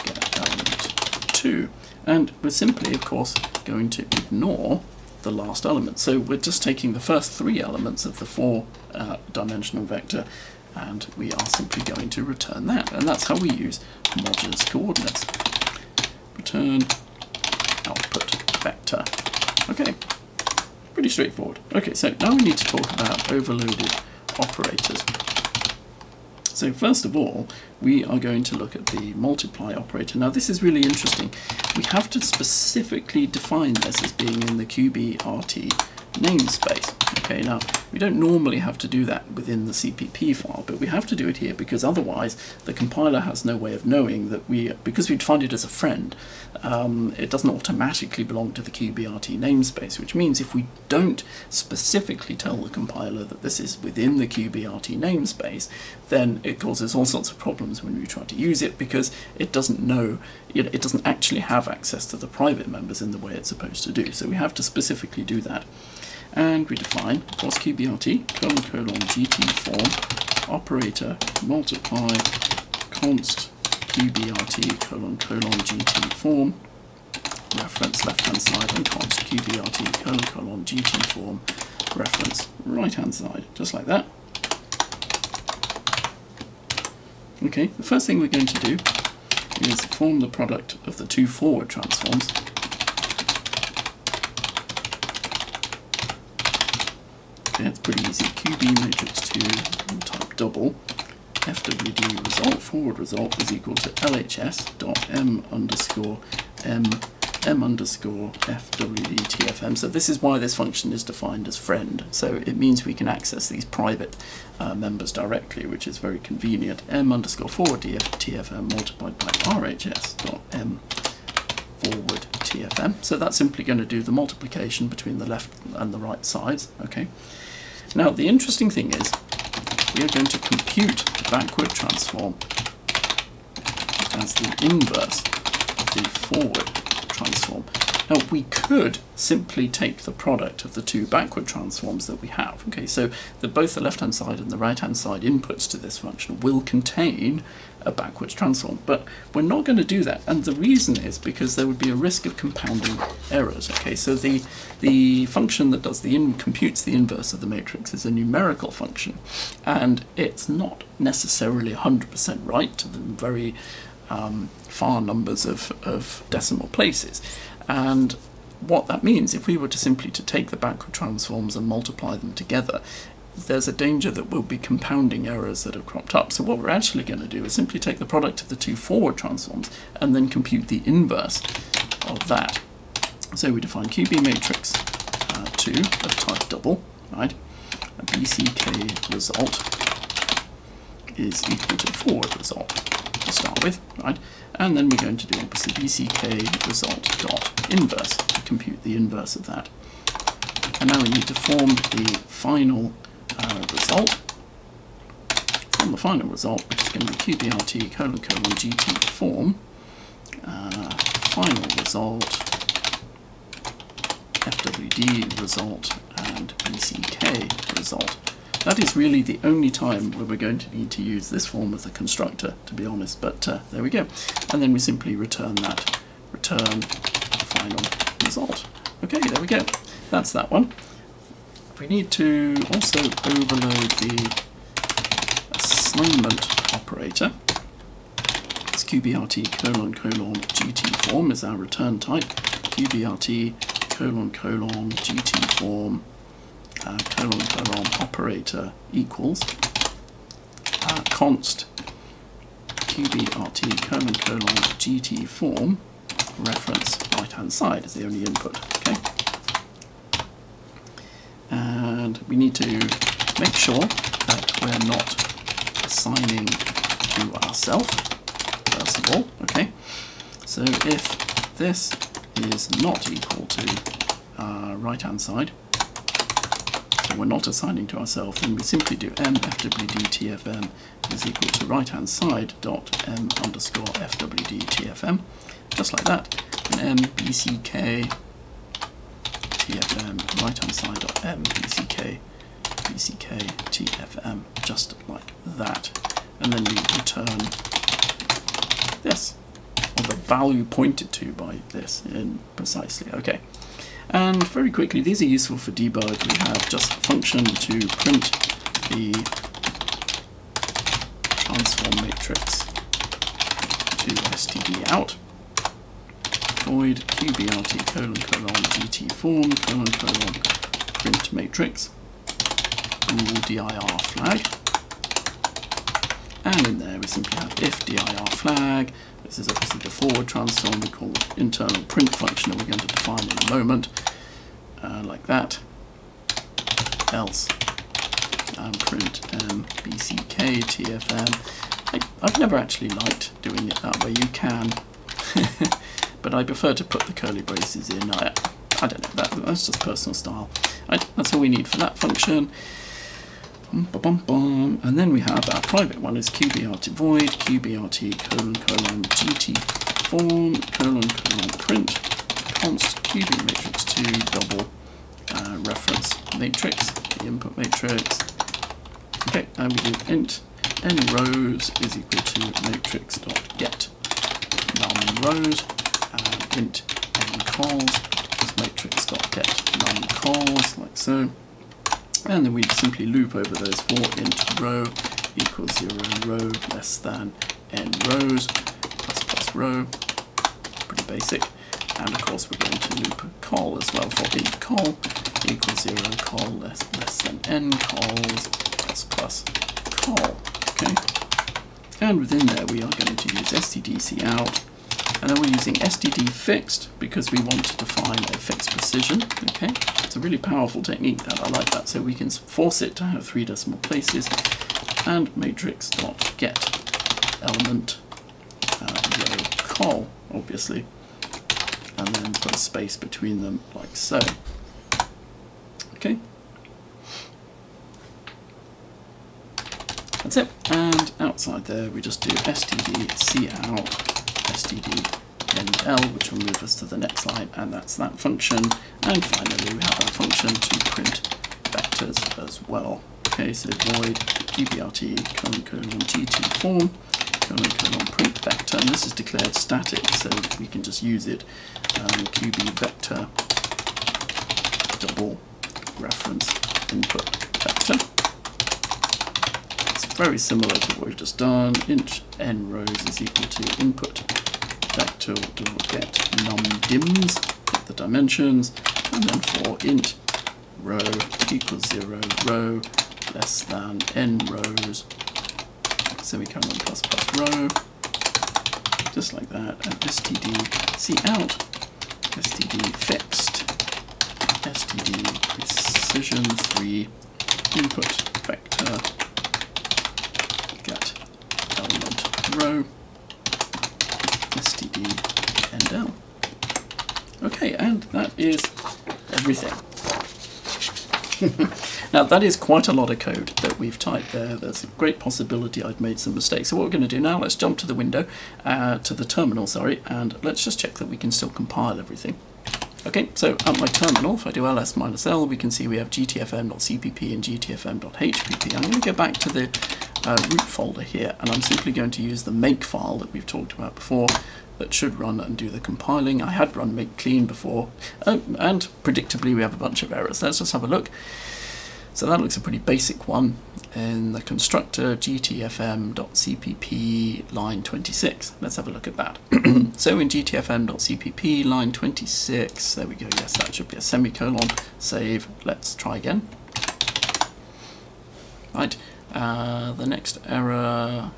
get element two. And we're simply, of course, going to ignore the last element. So we're just taking the first three elements of the four uh, dimensional vector and we are simply going to return that. And that's how we use modulus coordinates. Return output vector. Okay, pretty straightforward. Okay, so now we need to talk about overloaded operators. So first of all, we are going to look at the multiply operator. Now this is really interesting. We have to specifically define this as being in the QBRT namespace. Okay, now we don't normally have to do that within the CPP file, but we have to do it here because otherwise the compiler has no way of knowing that we, because we defined it as a friend, um, it doesn't automatically belong to the QBRT namespace, which means if we don't specifically tell the compiler that this is within the QBRT namespace, then it causes all sorts of problems when we try to use it because it doesn't know, you know, it doesn't actually have access to the private members in the way it's supposed to do. So we have to specifically do that and we define cross qbrt colon colon gt form operator multiply const qbrt colon colon gt form. Reference left hand side and const qbrt colon colon gt form. Reference right hand side just like that. Okay the first thing we're going to do is form the product of the two forward transforms It's pretty easy. QB matrix 2 type double FWD result forward result is equal to LHS dot M underscore M M underscore FWD TFM. So this is why this function is defined as friend. So it means we can access these private uh, members directly, which is very convenient. M underscore forward TFM multiplied by RHS dot M forward TFM. So that's simply going to do the multiplication between the left and the right sides. Okay. Now the interesting thing is we are going to compute the backward transform as the inverse of the forward transform. Now we could simply take the product of the two backward transforms that we have. Okay, so both the left hand side and the right hand side inputs to this function will contain a backwards transform, but we're not going to do that. And the reason is because there would be a risk of compounding errors. Okay, so the the function that does the in computes the inverse of the matrix is a numerical function, and it's not necessarily 100% right to the very um, far numbers of, of decimal places. And what that means, if we were to simply to take the backward transforms and multiply them together, there's a danger that we'll be compounding errors that have cropped up. So what we're actually going to do is simply take the product of the two forward transforms and then compute the inverse of that. So we define QB matrix uh, 2 of type double, right? A BCK result is equal to forward result to start with, right? And then we're going to do obviously BCK result dot inverse to compute the inverse of that. And now we need to form the final uh, result. From the final result, which is going to be QBRT colon colon GT form, uh, final result, FWD result, and BCK result. That is really the only time where we're going to need to use this form as a constructor, to be honest, but uh, there we go. And then we simply return that, return final result. Okay, there we go. That's that one. We need to also overload the assignment operator. It's QBRT colon colon GT form is our return type. QBRT colon colon GT form uh, colon colon operator equals uh, const QBRT colon colon GT form reference right hand side is the only input. Okay, and we need to make sure that we're not assigning to ourselves first of all. Okay, so if this is not equal to uh, right hand side, we're not assigning to ourselves, then we simply do m is equal to right hand side dot m underscore fwd tfm, just like that, and m bck tfm right hand side dot m bck bck tfm, just like that, and then we return this, or the value pointed to by this in precisely. Okay. And very quickly, these are useful for debug. We have just a function to print the transform matrix to std out. Void qbrt colon colon gt form colon colon print matrix bool dir flag. And in there we simply have if dir flag this is obviously the forward transform we call internal print function that we're going to define in a moment, uh, like that. Else um, print um, bck tfm. I, I've never actually liked doing it that way. You can, (laughs) but I prefer to put the curly braces in. I, I don't know. That, that's just personal style. Right, that's all we need for that function. And then we have our private one is qbrt void qbrt colon colon gt form colon colon print const qb matrix 2 double uh, reference matrix the input matrix. Okay and we do int n rows is equal to matrix dot get. Num rows and int n cols is matrix dot get. Num cols like so and then we simply loop over those four int row equals 0 row less than n rows plus plus row pretty basic. And of course we're going to loop col as well for int col equals 0 col less, less than n cols plus plus col okay? And within there we are going to use stdc out and then we're using std fixed because we want to define a fixed precision okay it's a really powerful technique that I like that. So we can force it to have three decimal places and matrix dot get element uh, row col, obviously, and then put a space between them like so. Okay. That's it. And outside there, we just do std c out std end L, which will move us to the next line, and that's that function. And finally, we have a function to print vectors as well. Okay, so void qbrt colon colon gt form colon colon print vector, and this is declared static, so we can just use it. Um, qb vector double reference input vector. Very similar to what we've just done. int n rows is equal to input. Vector will get dims, get the dimensions, and then for int row equals 0 row less than n rows. Semicolon plus plus row. Just like that. And std c out. Std fixed. Std precision 3 input vector get element row std. Okay, and that is everything. (laughs) now that is quite a lot of code that we've typed there. There's a great possibility I've made some mistakes. So what we're going to do now, let's jump to the window, uh, to the terminal, sorry, and let's just check that we can still compile everything. Okay, so at my terminal, if I do ls minus l, we can see we have gtfm.cpp and gtfm.hpp. I'm going to go back to the uh, root folder here, and I'm simply going to use the make file that we've talked about before that should run and do the compiling. I had run make clean before, uh, and predictably we have a bunch of errors. Let's just have a look. So that looks a pretty basic one in the constructor gtfm.cpp line 26. Let's have a look at that. (clears throat) so in gtfm.cpp line 26, there we go, yes, that should be a semicolon, save, let's try again. Right, uh, the next error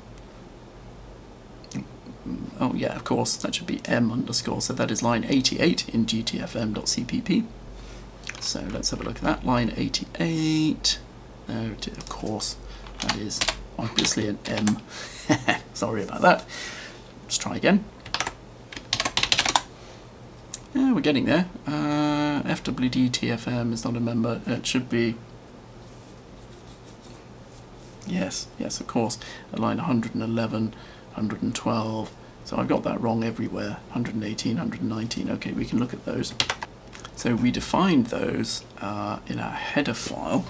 oh yeah, of course, that should be m underscore, so that is line 88 in gtfm.cpp. So let's have a look at that, line 88, there it is, of course, that is obviously an m, (laughs) sorry about that. Let's try again. Yeah, we're getting there. Uh, is not a member, it should be Yes, yes, of course. At line 111, 112. So I've got that wrong everywhere. 118, 119. Okay, we can look at those. So we defined those uh, in our header file.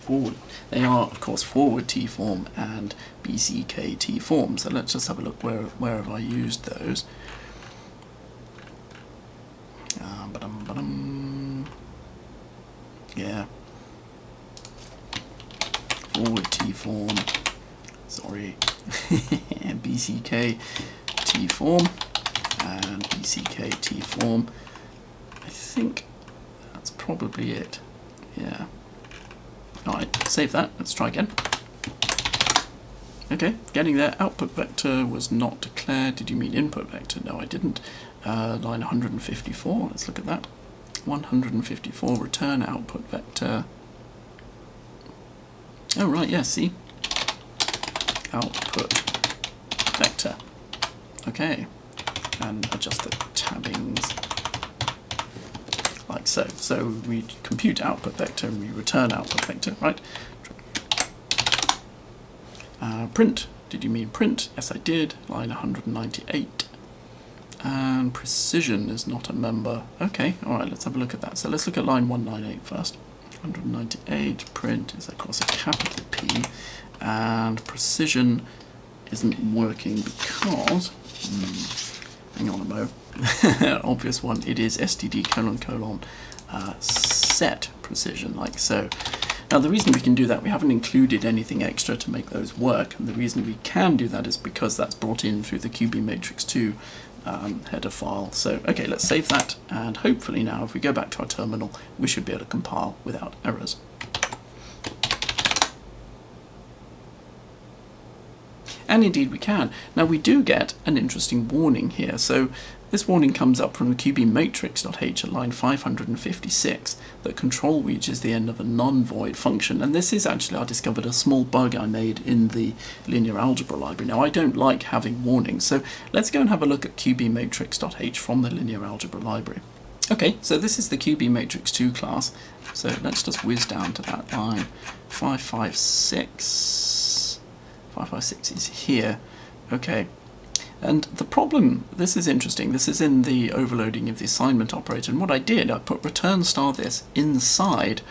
Forward. They are, of course, forward T form and BCK T form. So let's just have a look where where have I used those. Uh, ba -dum, ba -dum. Yeah. Forward T form. Sorry. BCK T form and BCK T form. I think that's probably it. Yeah. Alright, save that. Let's try again. Okay, getting there. Output vector was not declared. Did you mean input vector? No, I didn't. Uh, line 154, let's look at that. 154 return output vector. Oh right, yeah, see? output vector. Okay, and adjust the tabbings like so. So we compute output vector and we return output vector, right? Uh, print, did you mean print? Yes I did, line 198. And precision is not a member. Okay, alright, let's have a look at that. So let's look at line 198 first. 198, print is of course a capital P and precision isn't working because, hmm, hang on a mo, (laughs) obvious one, it is std colon colon uh, set precision like so. Now the reason we can do that, we haven't included anything extra to make those work, and the reason we can do that is because that's brought in through the QB Matrix 2 um, header file. So okay, let's save that, and hopefully now if we go back to our terminal, we should be able to compile without errors. And indeed we can. Now we do get an interesting warning here. So this warning comes up from the qbmatrix.h at line 556 that control reaches the end of a non-void function. And this is actually, I discovered a small bug I made in the linear algebra library. Now I don't like having warnings, so let's go and have a look at qbmatrix.h from the linear algebra library. Okay, so this is the qbmatrix2 class. So let's just whiz down to that line 556 556 is here. Okay. And the problem, this is interesting, this is in the overloading of the assignment operator, and what I did, I put return star this inside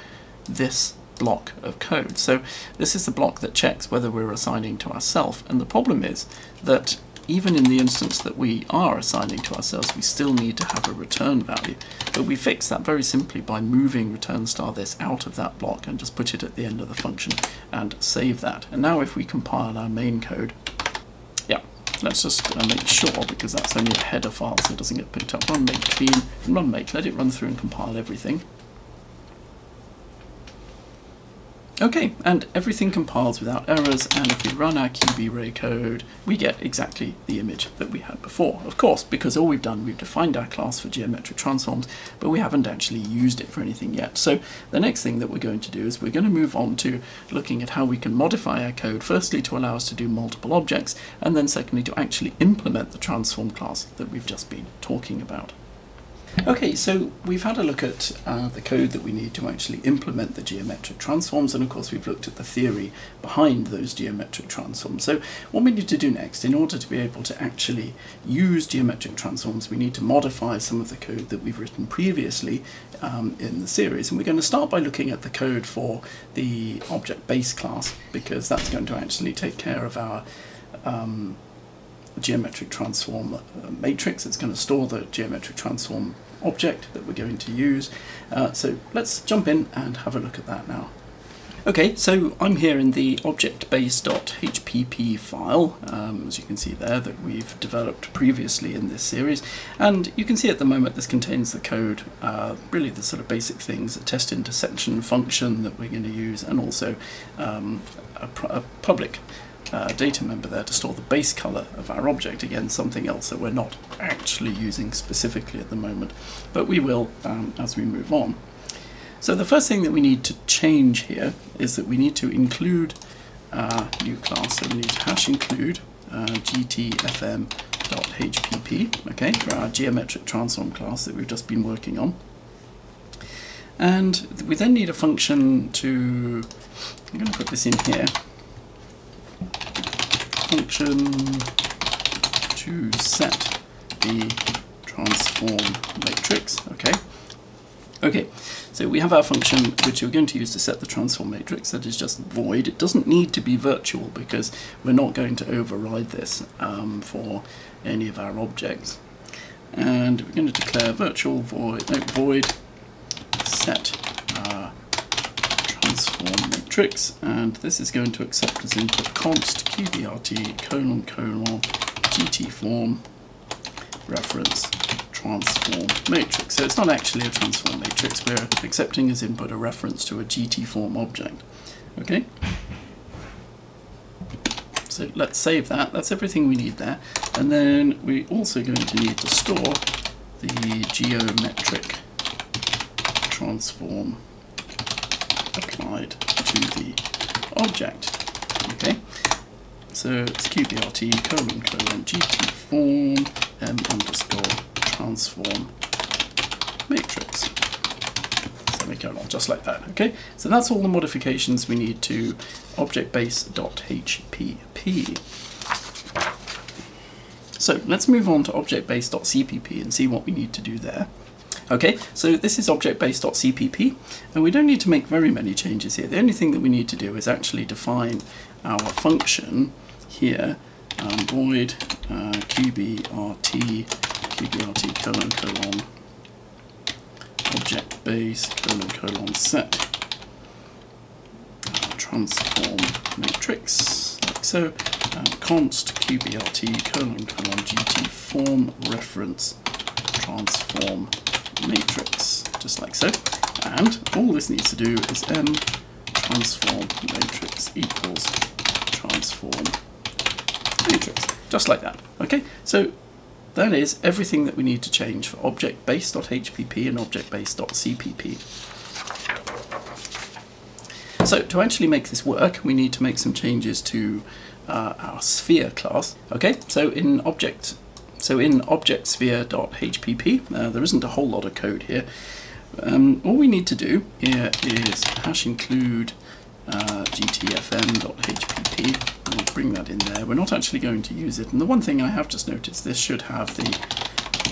this block of code. So this is the block that checks whether we're assigning to ourselves, and the problem is that even in the instance that we are assigning to ourselves, we still need to have a return value. But we fix that very simply by moving return star this out of that block and just put it at the end of the function and save that. And now if we compile our main code, yeah, let's just uh, make sure, because that's only a header file so it doesn't get picked up. Run make clean, run make, let it run through and compile everything. Okay, and everything compiles without errors, and if we run our QBRay code, we get exactly the image that we had before. Of course, because all we've done, we've defined our class for geometric transforms, but we haven't actually used it for anything yet. So the next thing that we're going to do is we're going to move on to looking at how we can modify our code, firstly to allow us to do multiple objects, and then secondly to actually implement the transform class that we've just been talking about. Okay, so we've had a look at uh, the code that we need to actually implement the geometric transforms, and of course we've looked at the theory behind those geometric transforms. So what we need to do next, in order to be able to actually use geometric transforms, we need to modify some of the code that we've written previously um, in the series. And we're going to start by looking at the code for the object base class, because that's going to actually take care of our um, geometric transform uh, matrix. It's going to store the geometric transform object that we're going to use. Uh, so let's jump in and have a look at that now. Okay, so I'm here in the objectbase.hpp file, um, as you can see there, that we've developed previously in this series. And you can see at the moment this contains the code, uh, really the sort of basic things, a test intersection function that we're going to use, and also um, a, a public uh, data member there to store the base color of our object. Again, something else that we're not actually using specifically at the moment, but we will um, as we move on. So the first thing that we need to change here is that we need to include our new class. So we need to hash include uh, gtfm.hpp, okay, for our geometric transform class that we've just been working on. And we then need a function to, I'm going to put this in here, function to set the transform matrix. Okay. Okay, so we have our function which we're going to use to set the transform matrix that is just void. It doesn't need to be virtual because we're not going to override this um, for any of our objects. And we're going to declare virtual void, no, void set uh, transform matrix and this is going to accept as input const qbrt colon colon gt form reference transform matrix. So it's not actually a transform matrix, we're accepting as input a reference to a GT form object. Okay? So let's save that, that's everything we need there. And then we're also going to need to store the geometric transform applied to the object. Okay, so it's qbrt colon colon gt m underscore transform matrix. Semicolon, just like that. Okay, so that's all the modifications we need to objectbase.hpp. So let's move on to objectbase.cpp and see what we need to do there. Okay, so this is objectbase.cpp, and we don't need to make very many changes here. The only thing that we need to do is actually define our function here, um, void uh, qbrt, qbrt colon colon object base colon colon set uh, transform matrix, like so, uh, const qbrt colon colon gt form reference transform matrix, just like so. And all this needs to do is m transform matrix equals transform matrix, just like that. Okay, so that is everything that we need to change for object-base.hpp and object-base.cpp. So to actually make this work, we need to make some changes to uh, our sphere class. Okay, so in object so in objectsphere.hpp, uh, there isn't a whole lot of code here. Um, all we need to do here is hash include uh, gtfm.hpp. We'll bring that in there. We're not actually going to use it. And the one thing I have just noticed, this should have the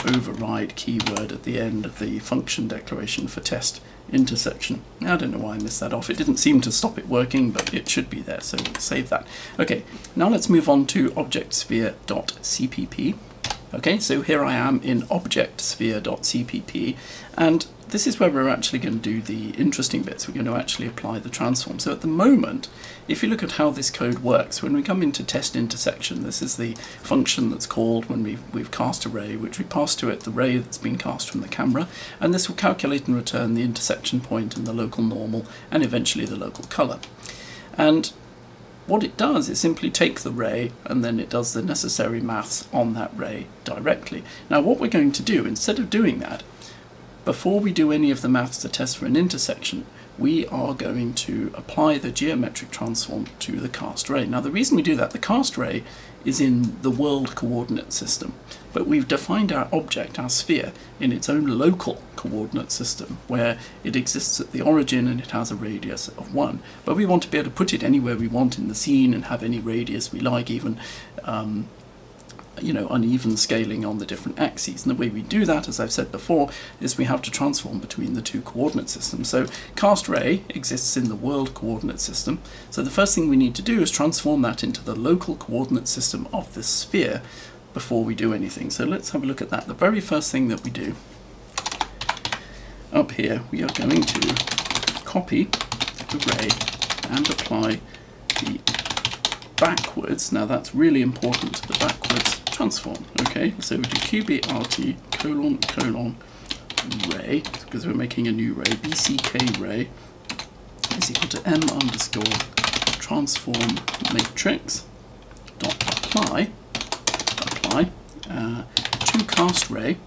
override keyword at the end of the function declaration for test intersection. I don't know why I missed that off. It didn't seem to stop it working, but it should be there, so we'll save that. Okay, now let's move on to objectsphere.cpp. Okay, so here I am in objectsphere.cpp, and this is where we're actually going to do the interesting bits. We're going to actually apply the transform. So at the moment, if you look at how this code works, when we come into test intersection, this is the function that's called when we've, we've cast a ray, which we pass to it the ray that's been cast from the camera, and this will calculate and return the intersection point and the local normal, and eventually the local colour. And what it does is simply take the ray and then it does the necessary maths on that ray directly. Now what we're going to do, instead of doing that, before we do any of the maths to test for an intersection, we are going to apply the geometric transform to the cast ray. Now the reason we do that, the cast ray is in the world coordinate system, but we've defined our object, our sphere, in its own local coordinate system, where it exists at the origin and it has a radius of 1. But we want to be able to put it anywhere we want in the scene and have any radius we like, even um, you know, uneven scaling on the different axes. And the way we do that, as I've said before, is we have to transform between the two coordinate systems. So cast ray exists in the world coordinate system. So the first thing we need to do is transform that into the local coordinate system of the sphere before we do anything. So let's have a look at that. The very first thing that we do up here, we are going to copy the ray and apply the backwards. Now that's really important, the backwards transform. Okay, so we do qbrt colon colon ray, because we're making a new ray, bck ray is equal to m underscore transform matrix dot apply apply uh, to cast ray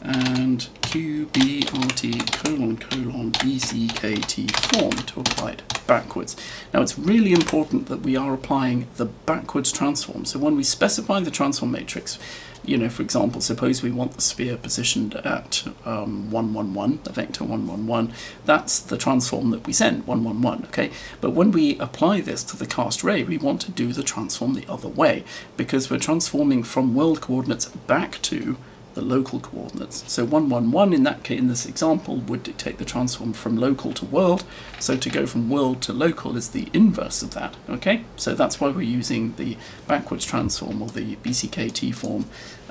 and qbrt colon colon bckt form to apply it backwards. Now it's really important that we are applying the backwards transform. So when we specify the transform matrix, you know, for example, suppose we want the sphere positioned at um, 111, the vector 111, that's the transform that we send, 111, okay? But when we apply this to the cast ray, we want to do the transform the other way, because we're transforming from world coordinates back to the local coordinates. So 111 in that case, in this example, would dictate the transform from local to world. So to go from world to local is the inverse of that, okay? So that's why we're using the backwards transform or the BCKT form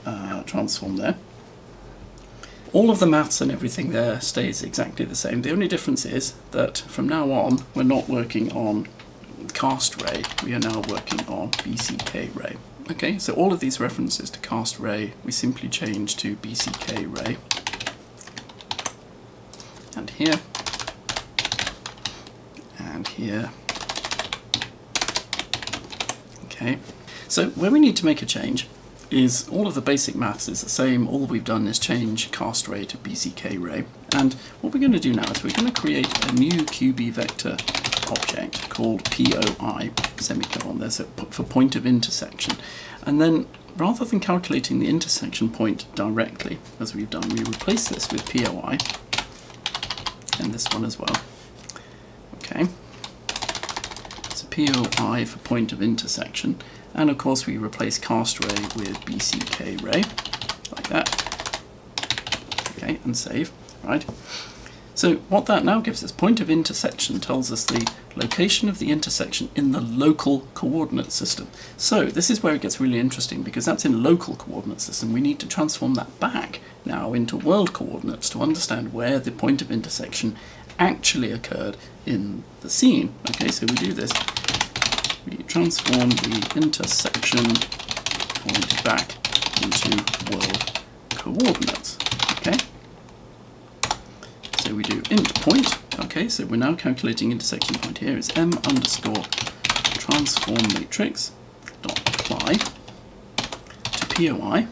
uh, transform there. All of the maths and everything there stays exactly the same. The only difference is that from now on, we're not working on cast ray, we are now working on BCK ray. Okay, so all of these references to cast ray, we simply change to BCK ray. And here, and here. Okay, so where we need to make a change is all of the basic maths is the same. All we've done is change cast ray to BCK ray. And what we're going to do now is we're going to create a new QB vector object called POI, semicolon, there's a for point of intersection. And then rather than calculating the intersection point directly, as we've done, we replace this with POI, and this one as well. Okay, so POI for point of intersection, and of course we replace cast ray with BCK ray, like that. Okay, and save, right? So what that now gives us, point of intersection tells us the location of the intersection in the local coordinate system. So this is where it gets really interesting because that's in local coordinate system. We need to transform that back now into world coordinates to understand where the point of intersection actually occurred in the scene. Okay, so we do this. We transform the intersection point back into world coordinates. Okay we do int point. Okay, so we're now calculating intersection point here is m underscore transform matrix dot apply to POI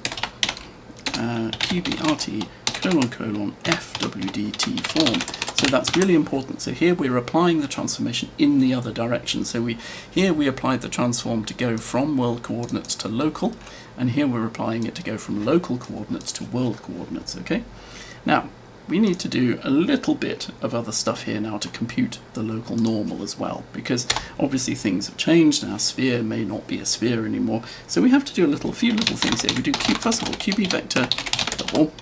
uh, QBRT colon colon FWDT form. So that's really important. So here we're applying the transformation in the other direction. So we here we applied the transform to go from world coordinates to local, and here we're applying it to go from local coordinates to world coordinates. Okay. Now we need to do a little bit of other stuff here now to compute the local normal as well, because obviously things have changed, our sphere may not be a sphere anymore, so we have to do a little, few little things here. We do, first of all, QB vector double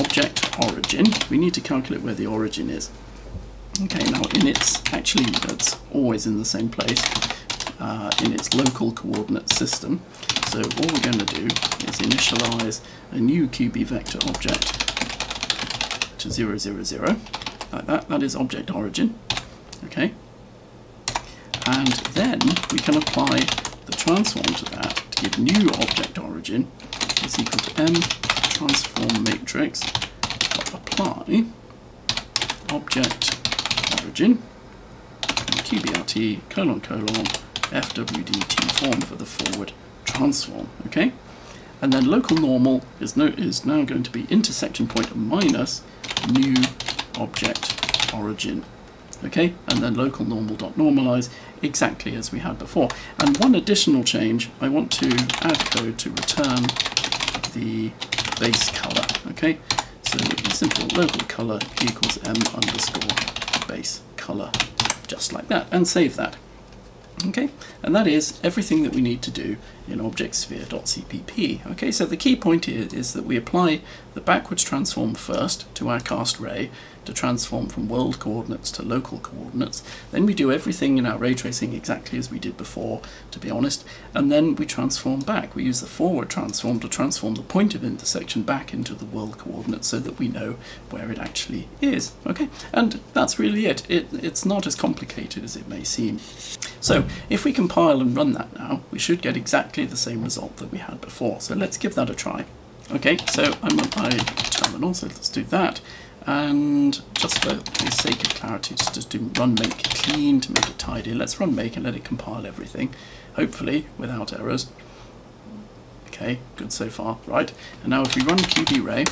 object origin. We need to calculate where the origin is. Okay, now in its, actually that's always in the same place, uh, in its local coordinate system. So all we're going to do is initialize a new QB vector object to 0, 0, 0, like that. That is object origin. Okay. And then we can apply the transform to that to give new object origin is equal to m transform matrix apply object origin qbrt colon colon fwdt form for the forward transform. Okay, and then local normal is is now going to be intersection point minus new object origin. Okay? And then local normal dot normalize exactly as we had before. And one additional change I want to add code to return the base color. Okay? So simple. Local color equals m underscore base color. Just like that. And save that Okay, and that is everything that we need to do in objectsphere.cpp. Okay, so the key point here is that we apply the backwards transform first to our cast ray to transform from world coordinates to local coordinates. Then we do everything in our ray tracing exactly as we did before, to be honest, and then we transform back. We use the forward transform to transform the point of intersection back into the world coordinates so that we know where it actually is. Okay, and that's really it. it it's not as complicated as it may seem. So if we compile and run that now, we should get exactly the same result that we had before. So let's give that a try. Okay, so I'm on my terminal, so let's do that. And just for the sake of clarity, just to do run make clean to make it tidy, let's run make and let it compile everything, hopefully without errors. Okay, good so far, right? And now if we run qbray,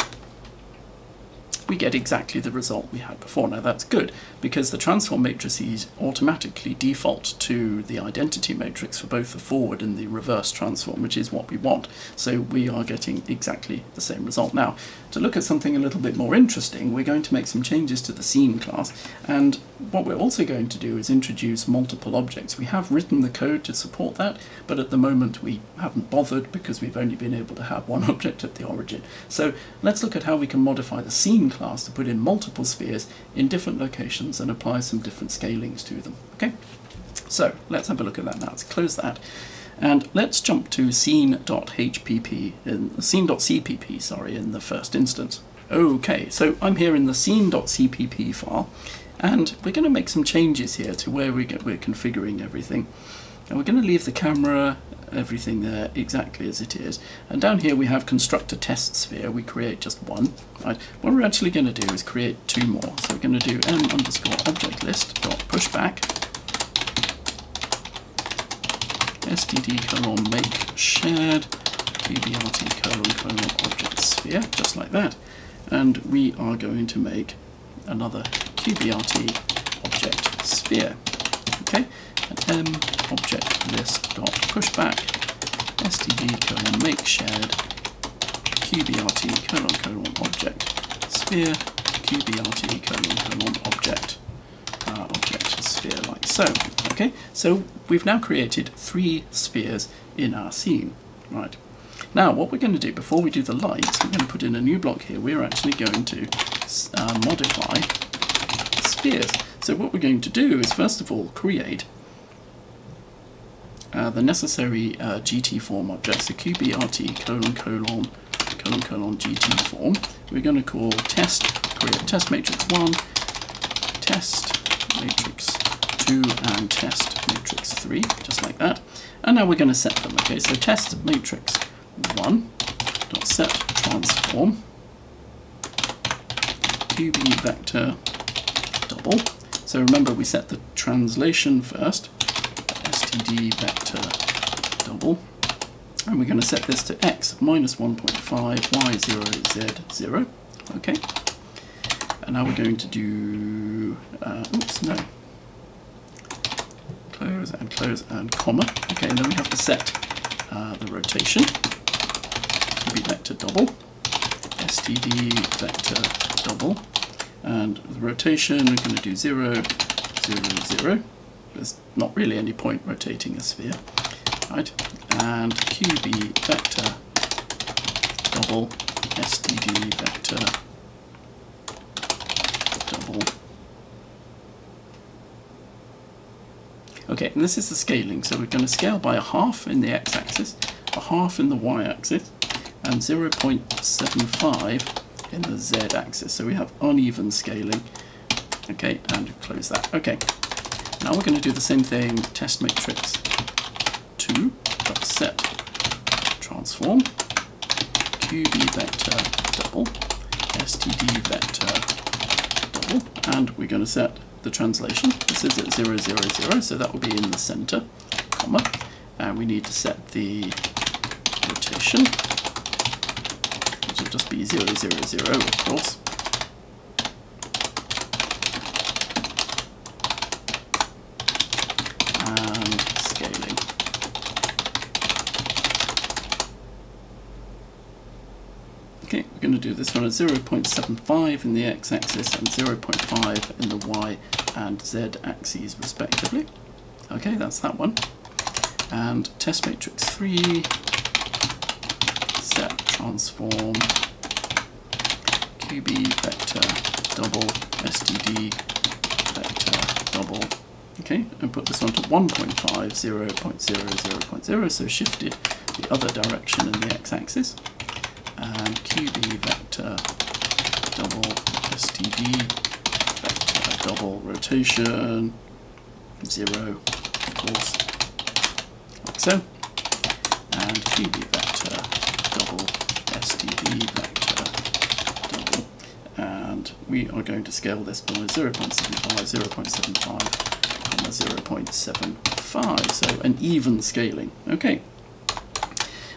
we get exactly the result we had before. Now that's good because the transform matrices automatically default to the identity matrix for both the forward and the reverse transform, which is what we want. So we are getting exactly the same result. Now, to look at something a little bit more interesting, we're going to make some changes to the scene class. And what we're also going to do is introduce multiple objects. We have written the code to support that, but at the moment we haven't bothered because we've only been able to have one (laughs) object at the origin. So let's look at how we can modify the scene class to put in multiple spheres in different locations and apply some different scalings to them. Okay, so let's have a look at that now. Let's close that. And let's jump to scene.hpp, in scene.cpp, sorry, in the first instance. Okay, so I'm here in the scene.cpp file, and we're going to make some changes here to where we get, we're configuring everything. And we're going to leave the camera everything there exactly as it is. And down here we have constructor test sphere. We create just one. Right. What we're actually going to do is create two more. So we're going to do m underscore object list dot pushback std colon make shared qbrt colon colon object sphere, just like that. And we are going to make another qbrt object sphere. Okay, m object list dot pushback std colon make shared qbrt colon colon object sphere qbrt colon colon object uh, object sphere like so. Okay, so we've now created three spheres in our scene, right? Now, what we're going to do before we do the lights, we're going to put in a new block here. We're actually going to uh, modify spheres. So what we're going to do is first of all create uh, the necessary uh, GT form objects, so qbrt colon colon colon colon GT form. We're going to call test, create test matrix 1, test matrix 2, and test matrix 3, just like that. And now we're going to set them. Okay, so test matrix 1 dot set transform qb vector double. So remember we set the translation first std vector double. And we're going to set this to x minus 1.5, y0, z0. Okay. And now we're going to do, uh, oops, no. Close and close and comma. Okay, and then we have to set uh, the rotation to be vector double, std vector double, and the rotation we're going to do 0, 0, 0 there's not really any point rotating a sphere, right? And QB vector double STD vector double. Okay, and this is the scaling, so we're going to scale by a half in the x-axis, a half in the y-axis, and 0.75 in the z-axis. So we have uneven scaling. Okay, and close that. Okay, now we're going to do the same thing, test matrix 2 dot set. Transform. Qb vector double. Std vector double. And we're going to set the translation. This is at 0, 0, 0, so that will be in the center, comma, and we need to set the rotation, which will just be 0, 0, 0, of course. And scaling. Okay, we're going to do this one at 0.75 in the x-axis and 0.5 in the y and z axes respectively. Okay, that's that one. And test matrix 3, set transform qb vector double std vector double. Okay, and put this on to 1.5, 0.0, 0.0, so shifted the other direction in the x-axis and qb vector double std vector double rotation zero of course like so. And qb vector double std vector double. And we are going to scale this by 0.75 0.75 0.75 so an even scaling. Okay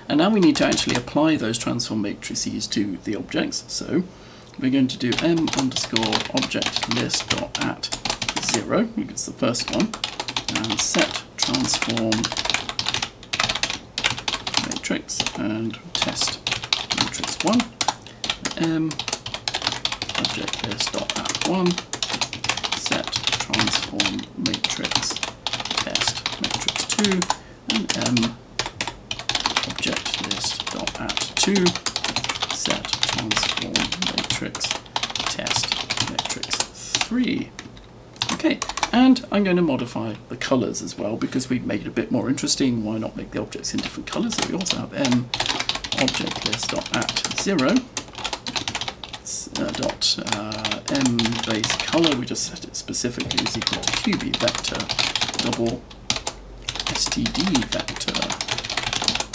and now we need to actually apply those transform matrices to the objects. So we're going to do m underscore object list dot at zero, it's the first one, and set transform matrix and test matrix one, m object list dot at one, set transform matrix test matrix two, and m object list dot at two set transform matrix test matrix three. Okay, and I'm going to modify the colors as well because we've made it a bit more interesting. Why not make the objects in different colors? So we also have m object list dot at zero uh, dot uh, m base color. We just set it specifically is equal to qb vector double std vector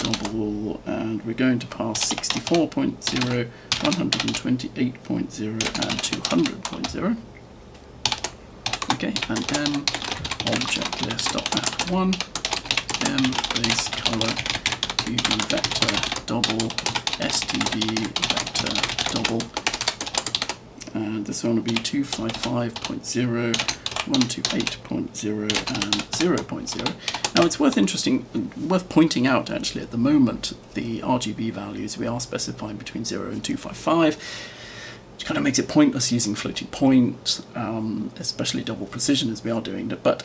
double, and we're going to pass 64.0, 128.0, and 200.0. Okay, and then object list at one, m base color qb vector double std vector double, and this one will be 255.0, 128.0, and 0.0. Now it's worth interesting, worth pointing out actually at the moment the RGB values we are specifying between 0 and 255 which kind of makes it pointless using floating point, um, especially double precision as we are doing. But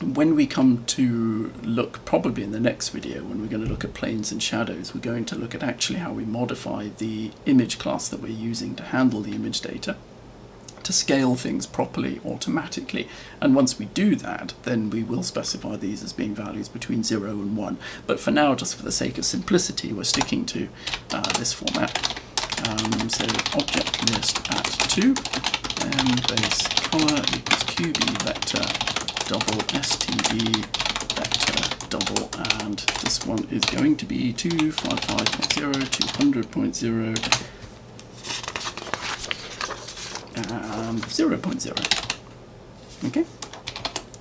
when we come to look, probably in the next video, when we're going to look at planes and shadows, we're going to look at actually how we modify the image class that we're using to handle the image data to scale things properly automatically. And once we do that, then we will specify these as being values between 0 and 1. But for now, just for the sake of simplicity, we're sticking to uh, this format. Um, so object list at 2, m base color equals qb vector double std vector double, and this one is going to be 255.0, 200.0, um, 0, 0.0. Okay,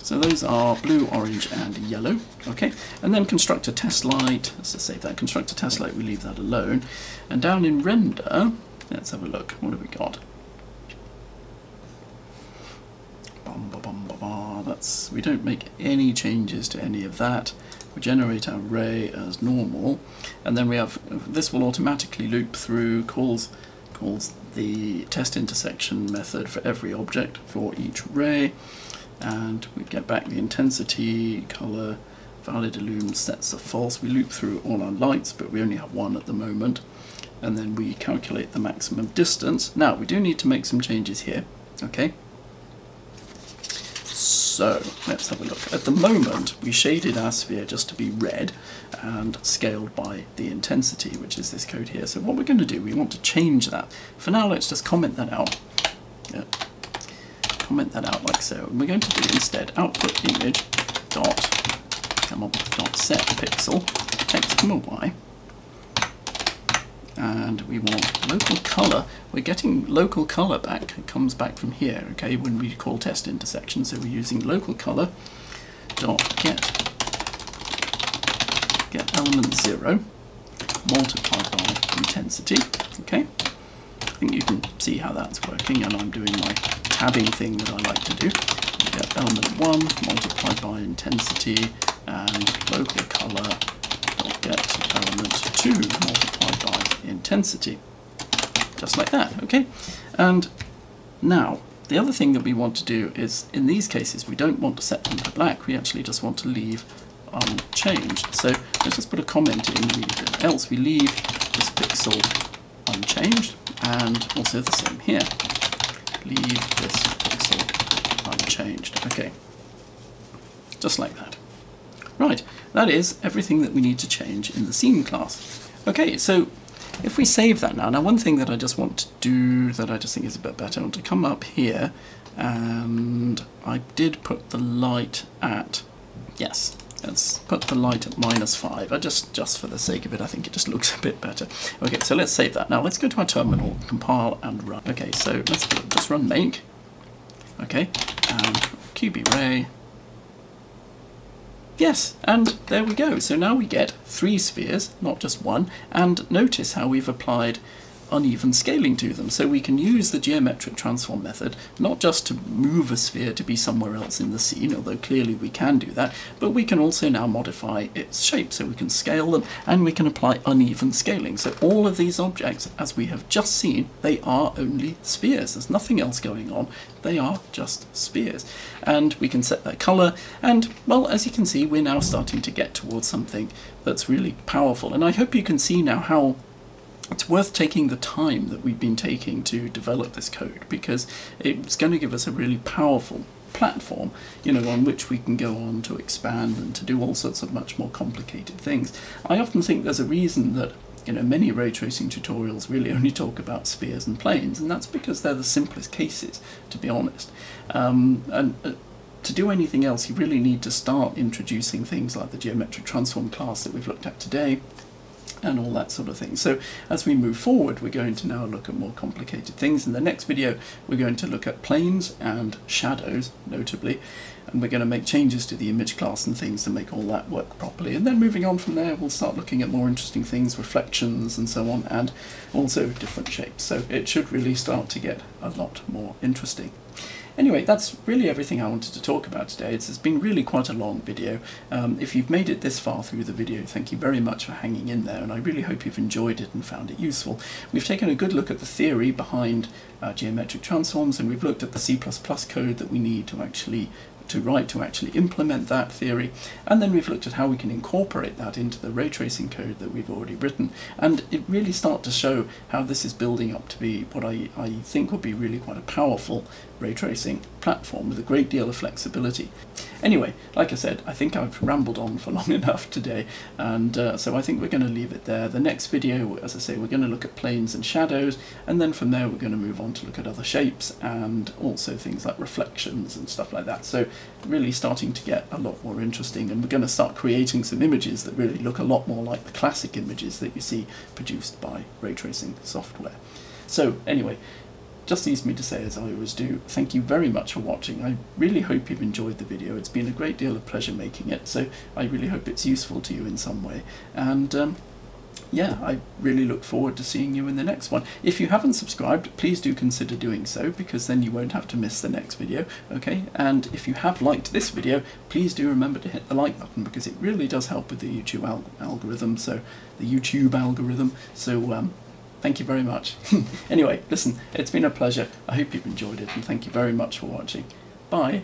so those are blue, orange, and yellow. Okay, and then construct a test light. Let's just save that. Construct a test light, we leave that alone. And down in render, let's have a look. What have we got? Bum, ba, bum, ba, ba. That's we don't make any changes to any of that. We generate our ray as normal, and then we have this will automatically loop through calls calls the test intersection method for every object for each ray and we get back the intensity, color, valid illum sets are false. We loop through all our lights but we only have one at the moment and then we calculate the maximum distance. Now we do need to make some changes here okay So let's have a look. At the moment, we shaded our sphere just to be red and scaled by the intensity, which is this code here. So what we're going to do, we want to change that. For now, let's just comment that out. Yep. Comment that out like so. And we're going to do instead output image dot come on dot set pixel x comma y and we want local color. We're getting local color back. It comes back from here, okay, when we call test intersection. So we're using local color dot get get element zero multiplied by intensity. Okay, I think you can see how that's working, and I'm doing my tabbing thing that I like to do. We get element one multiplied by intensity and local color get element two multiplied by intensity. Just like that, okay? And now, the other thing that we want to do is, in these cases, we don't want to set them to black, we actually just want to leave um, unchanged. So let's just put a comment in, else we leave this pixel unchanged, and also the same here. Leave this pixel unchanged. Okay, just like that. Right, that is everything that we need to change in the scene class. Okay, so if we save that now, now one thing that I just want to do that I just think is a bit better, I want to come up here and I did put the light at, yes, let's put the light at minus 5. I just, just for the sake of it, I think it just (laughs) looks a bit better. Okay, so let's save that. Now let's go to our terminal, compile and run. Okay, so let's just run make. Okay, and QB-Ray. Yes, and there we go. So now we get three spheres, not just one, and notice how we've applied uneven scaling to them. So we can use the geometric transform method, not just to move a sphere to be somewhere else in the scene, although clearly we can do that, but we can also now modify its shape. So we can scale them and we can apply uneven scaling. So all of these objects, as we have just seen, they are only spheres. There's nothing else going on. They are just spheres. And we can set their color. And well, as you can see, we're now starting to get towards something that's really powerful. And I hope you can see now how it's worth taking the time that we've been taking to develop this code because it's going to give us a really powerful platform, you know, on which we can go on to expand and to do all sorts of much more complicated things. I often think there's a reason that you know, many ray tracing tutorials really only talk about spheres and planes, and that's because they're the simplest cases, to be honest. Um, and uh, to do anything else, you really need to start introducing things like the geometric transform class that we've looked at today, and all that sort of thing. So as we move forward, we're going to now look at more complicated things. In the next video, we're going to look at planes and shadows, notably, and we're going to make changes to the image class and things to make all that work properly. And then moving on from there, we'll start looking at more interesting things, reflections and so on, and also different shapes. So it should really start to get a lot more interesting. Anyway, that's really everything I wanted to talk about today. It's, it's been really quite a long video. Um, if you've made it this far through the video, thank you very much for hanging in there, and I really hope you've enjoyed it and found it useful. We've taken a good look at the theory behind uh, geometric transforms, and we've looked at the C++ code that we need to actually to write to actually implement that theory. And then we've looked at how we can incorporate that into the ray tracing code that we've already written. And it really start to show how this is building up to be what I, I think would be really quite a powerful ray tracing platform with a great deal of flexibility. Anyway, like I said, I think I've rambled on for (laughs) long enough today, and uh, so I think we're going to leave it there. The next video, as I say, we're going to look at planes and shadows, and then from there we're going to move on to look at other shapes and also things like reflections and stuff like that. So really starting to get a lot more interesting, and we're going to start creating some images that really look a lot more like the classic images that you see produced by ray tracing software. So anyway, just leaves me to say, as I always do, thank you very much for watching. I really hope you've enjoyed the video. It's been a great deal of pleasure making it, so I really hope it's useful to you in some way. And um, yeah, I really look forward to seeing you in the next one. If you haven't subscribed, please do consider doing so, because then you won't have to miss the next video, okay? And if you have liked this video, please do remember to hit the like button, because it really does help with the YouTube al algorithm, so the YouTube algorithm. So um, Thank you very much. (laughs) anyway, listen, it's been a pleasure. I hope you've enjoyed it, and thank you very much for watching. Bye.